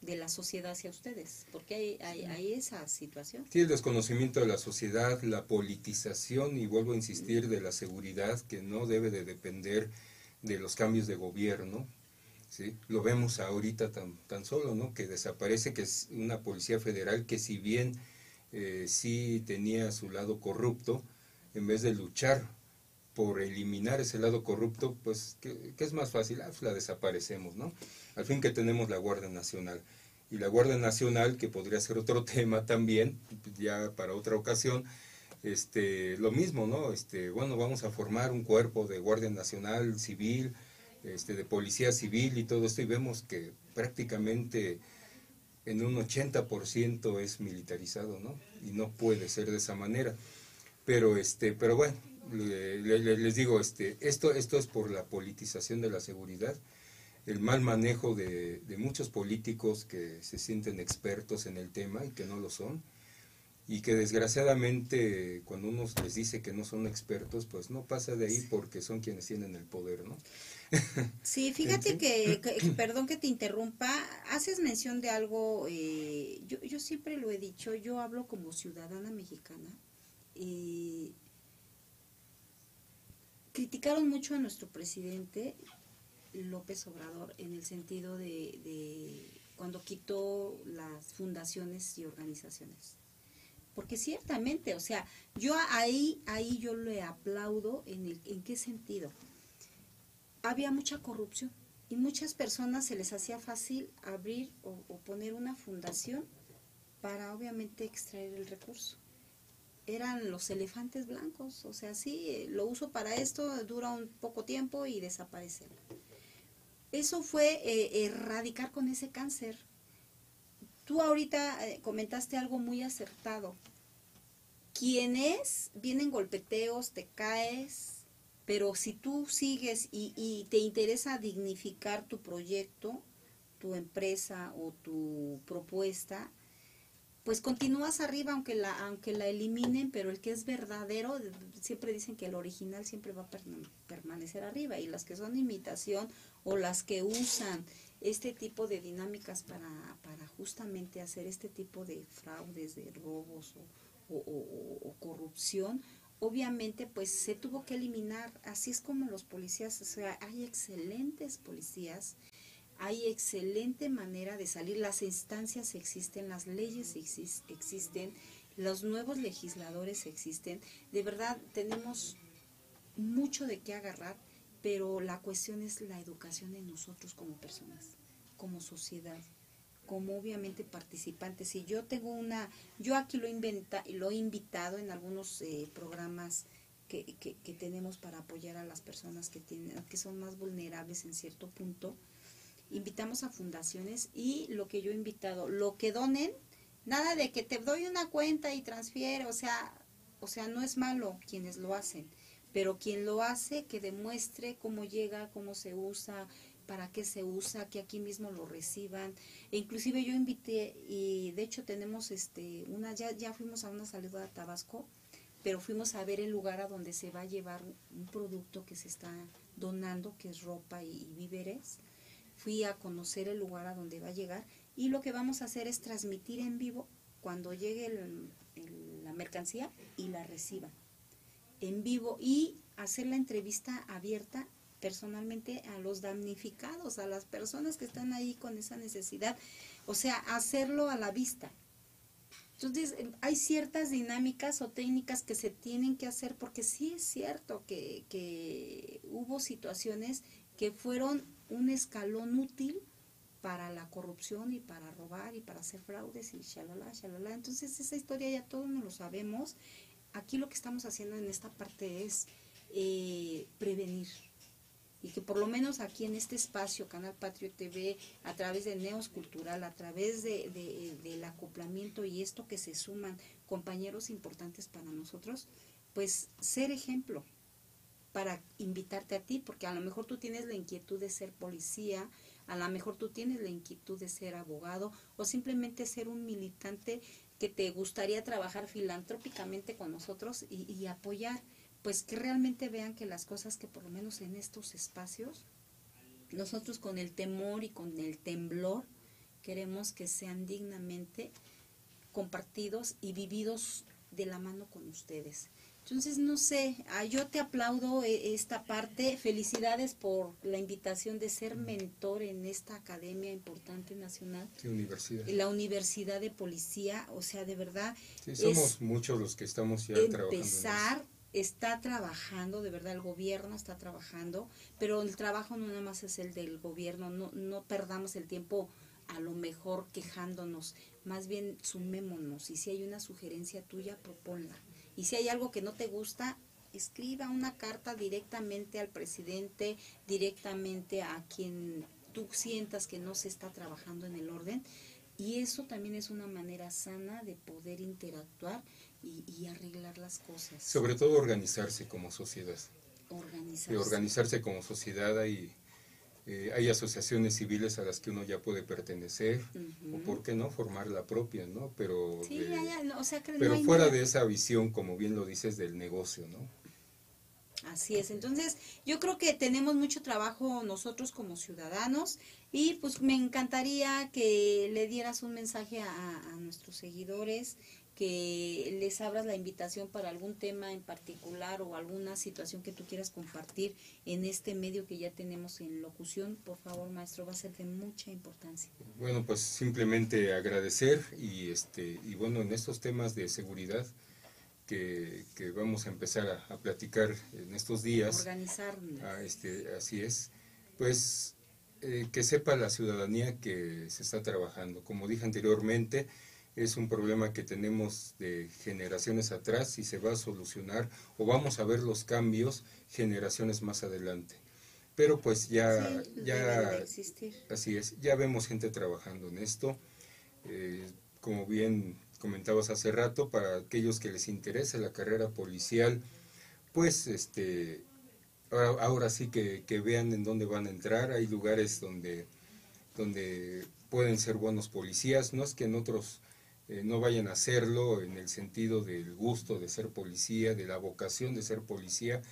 de la sociedad hacia ustedes, porque hay, hay, esa situación. Sí, el desconocimiento de la sociedad, la politización, y vuelvo a insistir, de la seguridad, que no debe de depender de los cambios de gobierno, ¿sí? Lo vemos ahorita tan, tan solo, ¿no? Que desaparece, que es una policía federal que si bien eh, sí tenía su lado corrupto, en vez de luchar por eliminar ese lado corrupto, pues, ¿qué, es más fácil? Ah, pues la desaparecemos, ¿no? Al fin que tenemos la Guardia Nacional. Y la Guardia Nacional, que podría ser otro tema también, ya para otra ocasión, este, lo mismo, ¿no? Este, bueno, vamos a formar un cuerpo de Guardia Nacional, civil, este, de policía civil y todo esto y vemos que prácticamente en un 80% es militarizado, ¿no? Y no puede ser de esa manera. Pero, este, pero bueno, les digo, este, esto, esto es por la politización de la seguridad, el mal manejo de, de muchos políticos que se sienten expertos en el tema y que no lo son y que desgraciadamente cuando uno les dice que no son expertos, pues no pasa de ahí porque son quienes tienen el poder, ¿no? Sí, fíjate que, perdón que te interrumpa, haces mención de algo, eh, yo, yo siempre lo he dicho, yo hablo como ciudadana mexicana, y criticaron mucho a nuestro presidente López Obrador en el sentido de, de cuando quitó las fundaciones y organizaciones porque ciertamente, o sea, yo ahí, ahí yo le aplaudo en, el, en qué sentido. Había mucha corrupción y muchas personas se les hacía fácil abrir o, poner una fundación para obviamente extraer el recurso. Eran los elefantes blancos, o sea, sí, lo uso para esto, dura un poco tiempo y desaparece. Eso fue eh, erradicar con ese cáncer, Tú ahorita eh, comentaste algo muy acertado. Quienes vienen golpeteos, te caes, pero si tú sigues y, y te interesa dignificar tu proyecto, tu empresa o tu propuesta, pues continúas arriba aunque la aunque la eliminen, pero el que es verdadero, siempre dicen que el original siempre va a permanecer arriba y las que son imitación o las que usan este tipo de dinámicas para, para justamente hacer este tipo de fraudes, de robos o, corrupción, obviamente pues se tuvo que eliminar, así es como los policías, o sea, hay excelentes policías, hay excelente manera de salir, las instancias existen, las leyes existen, los nuevos legisladores existen, de verdad tenemos mucho de qué agarrar pero la cuestión es la educación de nosotros como personas, como sociedad, como obviamente participantes. Y yo tengo una, yo aquí lo, inventa, lo he invitado en algunos eh, programas que, que, que, tenemos para apoyar a las personas que, tienen, que son más vulnerables en cierto punto. Invitamos a fundaciones y lo que yo he invitado, lo que donen, nada de que te doy una cuenta y transfiere, o sea, o sea, no es malo quienes lo hacen pero quien lo hace que demuestre cómo llega, cómo se usa, para qué se usa, que aquí mismo lo reciban. E inclusive yo invité y de hecho tenemos este una ya ya fuimos a una salida a Tabasco, pero fuimos a ver el lugar a donde se va a llevar un producto que se está donando, que es ropa y, víveres. Fui a conocer el lugar a donde va a llegar y lo que vamos a hacer es transmitir en vivo cuando llegue la mercancía y la reciban en vivo y hacer la entrevista abierta personalmente a los damnificados, a las personas que están ahí con esa necesidad, o sea, hacerlo a la vista. Entonces, hay ciertas dinámicas o técnicas que se tienen que hacer porque sí es cierto que hubo situaciones que fueron un escalón útil para la corrupción y para robar y para hacer fraudes y shalala, shalala. Entonces, esa historia ya todos nos lo sabemos. Aquí lo que estamos haciendo en esta parte es eh, prevenir. Y que por lo menos aquí en este espacio, Canal Patrio TV, a través de Neos Cultural, a través de, del acoplamiento y esto que se suman compañeros importantes para nosotros, pues ser ejemplo para invitarte a ti, porque a lo mejor tú tienes la inquietud de ser policía, a lo mejor tú tienes la inquietud de ser abogado o simplemente ser un militante que te gustaría trabajar filantrópicamente con nosotros y, apoyar, pues que realmente vean que las cosas que por lo menos en estos espacios, nosotros con el temor y con el temblor, queremos que sean dignamente compartidos y vividos de la mano con ustedes. Entonces, no sé, ah, yo te aplaudo eh, esta parte. Felicidades por la invitación de ser mentor en esta academia importante nacional. Sí, universidad. La Universidad de Policía, o sea, de verdad. Sí, somos muchos los que estamos ya trabajando. Empezar, está trabajando, de verdad, el gobierno está trabajando, pero el trabajo no nada más es el del gobierno, no, no perdamos el tiempo a lo mejor quejándonos, más bien sumémonos y si hay una sugerencia tuya, proponla y si hay algo que no te gusta, escriba una carta directamente al presidente, directamente a quien tú sientas que no se está trabajando en el orden. Y eso también es una manera sana de poder interactuar y, arreglar las cosas. Sobre todo organizarse como sociedad. Organizarse. organizarse como sociedad hay, eh, hay asociaciones civiles a las que uno ya puede pertenecer, o por qué no, formar la propia, ¿no? Pero, pero fuera de esa visión, como bien lo dices, del negocio, ¿no? Así es, entonces yo creo que tenemos mucho trabajo nosotros como ciudadanos y pues me encantaría que le dieras un mensaje a, a nuestros seguidores, que les abras la invitación para algún tema en particular o alguna situación que tú quieras compartir en este medio que ya tenemos en locución, por favor, maestro, va a ser de mucha importancia. Bueno, pues simplemente agradecer y este y bueno, en estos temas de seguridad que, vamos a empezar a, platicar en estos días. Organizarnos. Ah, este, así es. Pues eh, que sepa la ciudadanía que se está trabajando. Como dije anteriormente, es un problema que tenemos de generaciones atrás y se va a solucionar o vamos a ver los cambios generaciones más adelante. Pero pues ya, ya así es, ya vemos gente trabajando en esto. Eh, como bien comentabas hace rato, para aquellos que les interese la carrera policial, pues este ahora, ahora sí que, que, vean en dónde van a entrar. Hay lugares donde, donde pueden ser buenos policías, no es que en otros eh, no vayan a hacerlo en el sentido del gusto de ser policía, de la vocación de ser policía,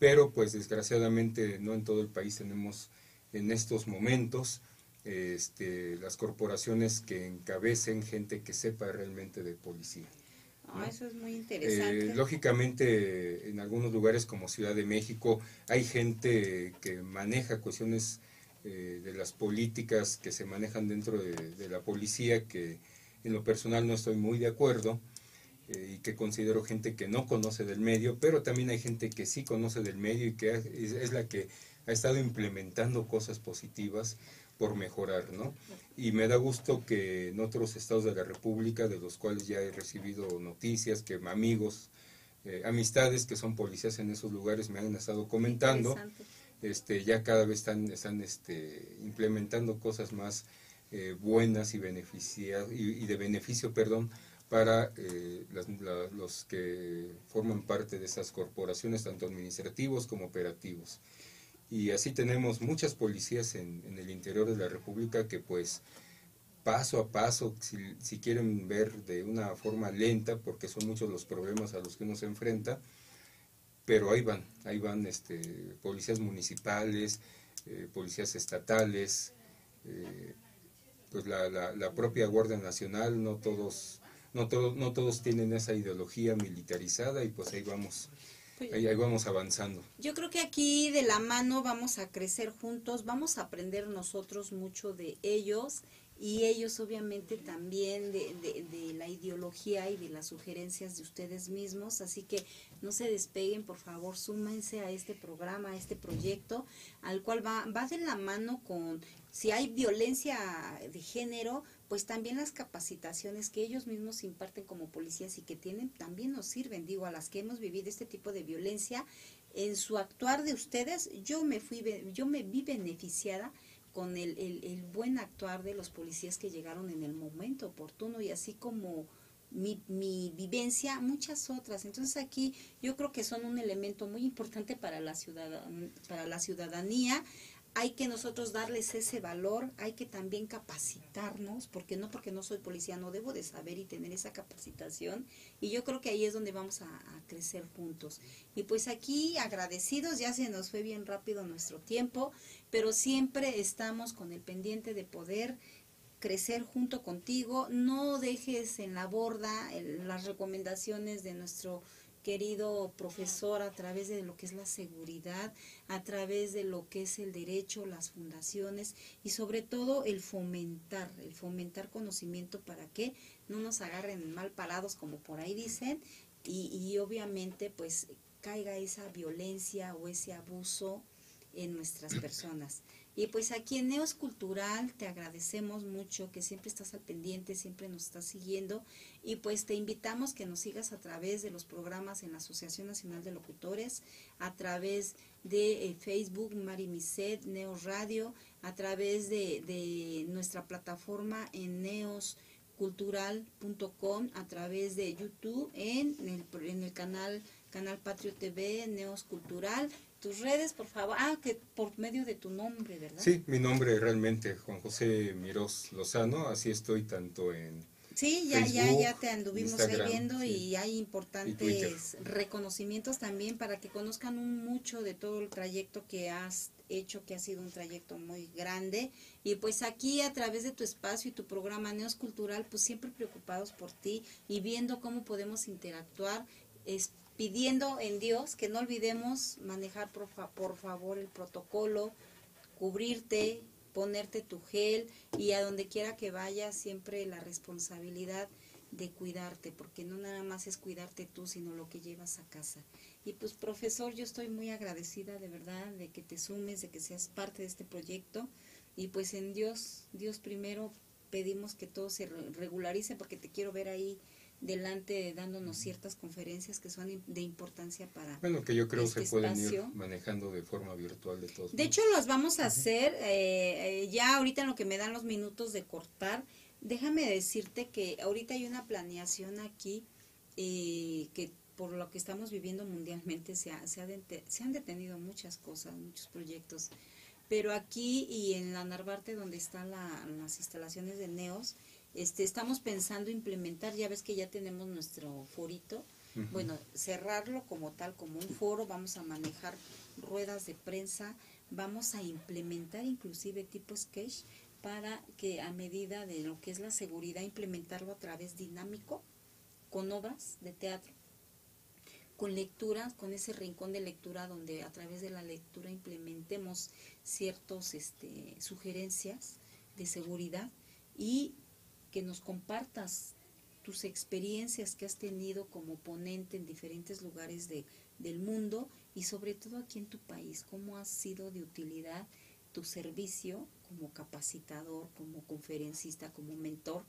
pero pues desgraciadamente no en todo el país tenemos en estos momentos este, las corporaciones que encabecen gente que sepa realmente de policía. Ah, eso es muy interesante. Eh, lógicamente, en algunos lugares como Ciudad de México hay gente que maneja cuestiones eh, de las políticas que se manejan dentro de la policía que en lo personal no estoy muy de acuerdo eh, y que considero gente que no conoce del medio, pero también hay gente que sí conoce del medio y que es, la que ha estado implementando cosas positivas por mejorar, ¿no? Y me da gusto que en otros estados de la República, de los cuales ya he recibido noticias, que amigos, eh, amistades que son policías en esos lugares me han estado comentando, este, ya cada vez están, están este, implementando cosas más eh, buenas y, y, de beneficio perdón, para eh, los que forman parte de esas corporaciones, tanto administrativos como operativos. Y así tenemos muchas policías en, el interior de la República que pues paso a paso, si, si, quieren ver de una forma lenta, porque son muchos los problemas a los que uno se enfrenta, pero ahí van, ahí van este, policías municipales, eh, policías estatales, pues la, la, propia Guardia Nacional, no todos, no, todos, no todos tienen esa ideología militarizada y pues ahí vamos. Pues ahí, ahí, vamos avanzando. Yo creo que aquí de la mano vamos a crecer juntos, vamos a aprender nosotros mucho de ellos y ellos obviamente también de, de, la ideología y de las sugerencias de ustedes mismos, así que no se despeguen, por favor, súmense a este programa, a este proyecto, al cual va, va de la mano con, si hay violencia de género, pues también las capacitaciones que ellos mismos imparten como policías y que tienen, también nos sirven, digo, a las que hemos vivido este tipo de violencia, en su actuar de ustedes, yo me fui, yo me vi beneficiada con el, el, buen actuar de los policías que llegaron en el momento oportuno y así como mi, mi, vivencia, muchas otras. Entonces aquí yo creo que son un elemento muy importante para la, para la ciudadanía hay que nosotros darles ese valor, hay que también capacitarnos, porque no porque no soy policía, no debo de saber y tener esa capacitación. Y yo creo que ahí es donde vamos a, crecer juntos. Y pues aquí agradecidos, ya se nos fue bien rápido nuestro tiempo, pero siempre estamos con el pendiente de poder crecer junto contigo. No dejes en la borda las recomendaciones de nuestro querido profesor, a través de lo que es la seguridad, a través de lo que es el derecho, las fundaciones y sobre todo el fomentar, el fomentar conocimiento para que no nos agarren mal parados como por ahí dicen y, y obviamente pues caiga esa violencia o ese abuso en nuestras personas. Y pues aquí en Neos Cultural te agradecemos mucho que siempre estás al pendiente, siempre nos estás siguiendo. Y pues te invitamos que nos sigas a través de los programas en la Asociación Nacional de Locutores, a través de eh, Facebook Mari Miset, Neos Radio, a través de, de nuestra plataforma en neoscultural.com, a través de YouTube, en el, en el canal Canal Patrio TV, Neos Cultural tus redes, por favor. Ah, que por medio de tu nombre, ¿verdad? Sí, mi nombre realmente, Juan José Mirós Lozano, así estoy tanto en... Sí, ya, ya, ya te anduvimos viendo y hay importantes reconocimientos también para que conozcan un mucho de todo el trayecto que has hecho, que ha sido un trayecto muy grande. Y pues aquí a través de tu espacio y tu programa Neos Cultural, pues siempre preocupados por ti y viendo cómo podemos interactuar. Es, pidiendo en Dios que no olvidemos manejar por, por favor el protocolo, cubrirte, ponerte tu gel y a donde quiera que vayas siempre la responsabilidad de cuidarte, porque no nada más es cuidarte tú, sino lo que llevas a casa. Y pues profesor, yo estoy muy agradecida de verdad de que te sumes, de que seas parte de este proyecto y pues en Dios, Dios primero pedimos que todo se regularice porque te quiero ver ahí delante dándonos ciertas conferencias que son de importancia para bueno que yo creo que se este pueden ir manejando de forma virtual de todos de hecho las vamos a hacer eh, eh, ya ahorita en lo que me dan los minutos de cortar déjame decirte que ahorita hay una planeación aquí eh, que por lo que estamos viviendo mundialmente se, se, han detenido muchas cosas muchos proyectos pero aquí y en la Narvarte donde están las instalaciones de Neos este, estamos pensando implementar, ya ves que ya tenemos nuestro forito, bueno, cerrarlo como tal, como un foro, vamos a manejar ruedas de prensa, vamos a implementar inclusive tipo sketch para que a medida de lo que es la seguridad, implementarlo a través dinámico, con obras de teatro, con lectura, con ese rincón de lectura donde a través de la lectura implementemos ciertas este, sugerencias de seguridad y que nos compartas tus experiencias que has tenido como ponente en diferentes lugares de, del mundo y sobre todo aquí en tu país, cómo ha sido de utilidad tu servicio como capacitador, como conferencista, como mentor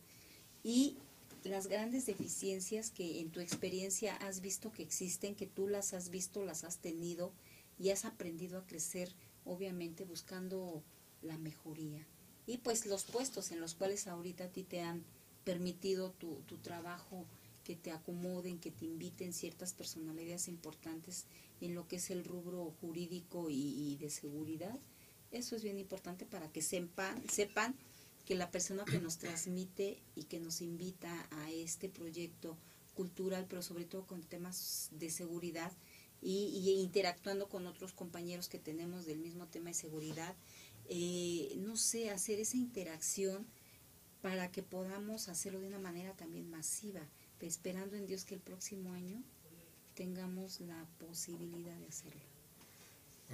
y las grandes deficiencias que en tu experiencia has visto que existen, que tú las has visto, las has tenido y has aprendido a crecer, obviamente buscando la mejoría y pues los puestos en los cuales ahorita a ti te han permitido tu, tu trabajo, que te acomoden, que te inviten ciertas personalidades importantes en lo que es el rubro jurídico y, de seguridad. Eso es bien importante para que sepan, sepan que la persona que nos transmite y que nos invita a este proyecto cultural, pero sobre todo con temas de seguridad y, y interactuando con otros compañeros que tenemos del mismo tema de seguridad, eh, no sé, hacer esa interacción para que podamos hacerlo de una manera también masiva, esperando en Dios que el próximo año tengamos la posibilidad de hacerlo.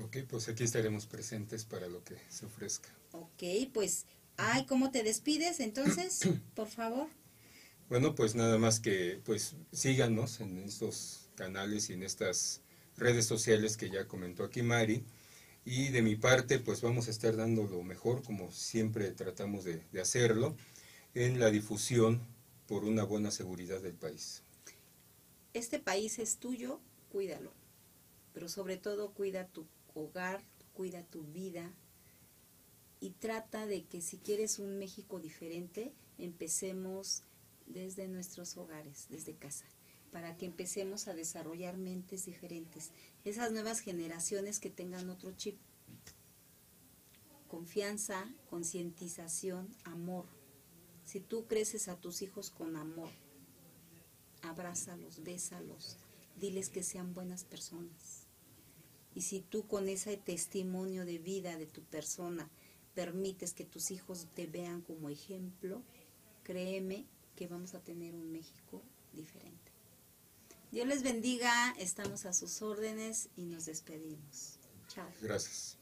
Ok, pues aquí estaremos presentes para lo que se ofrezca. Ok, pues, ay, ¿cómo te despides entonces? Por favor. Bueno, pues nada más que, pues, síganos en estos canales y en estas redes sociales que ya comentó aquí Mari. Y de mi parte, pues vamos a estar dando lo mejor, como siempre tratamos de, hacerlo, en la difusión por una buena seguridad del país. Este país es tuyo, cuídalo, pero sobre todo cuida tu hogar, cuida tu vida y trata de que si quieres un México diferente, empecemos desde nuestros hogares, desde casa para que empecemos a desarrollar mentes diferentes. Esas nuevas generaciones que tengan otro chip. Confianza, concientización, amor. Si tú creces a tus hijos con amor, abrázalos, bésalos, diles que sean buenas personas. Y si tú con ese testimonio de vida de tu persona permites que tus hijos te vean como ejemplo, créeme que vamos a tener un México diferente. Dios les bendiga, estamos a sus órdenes y nos despedimos. Chao. Gracias.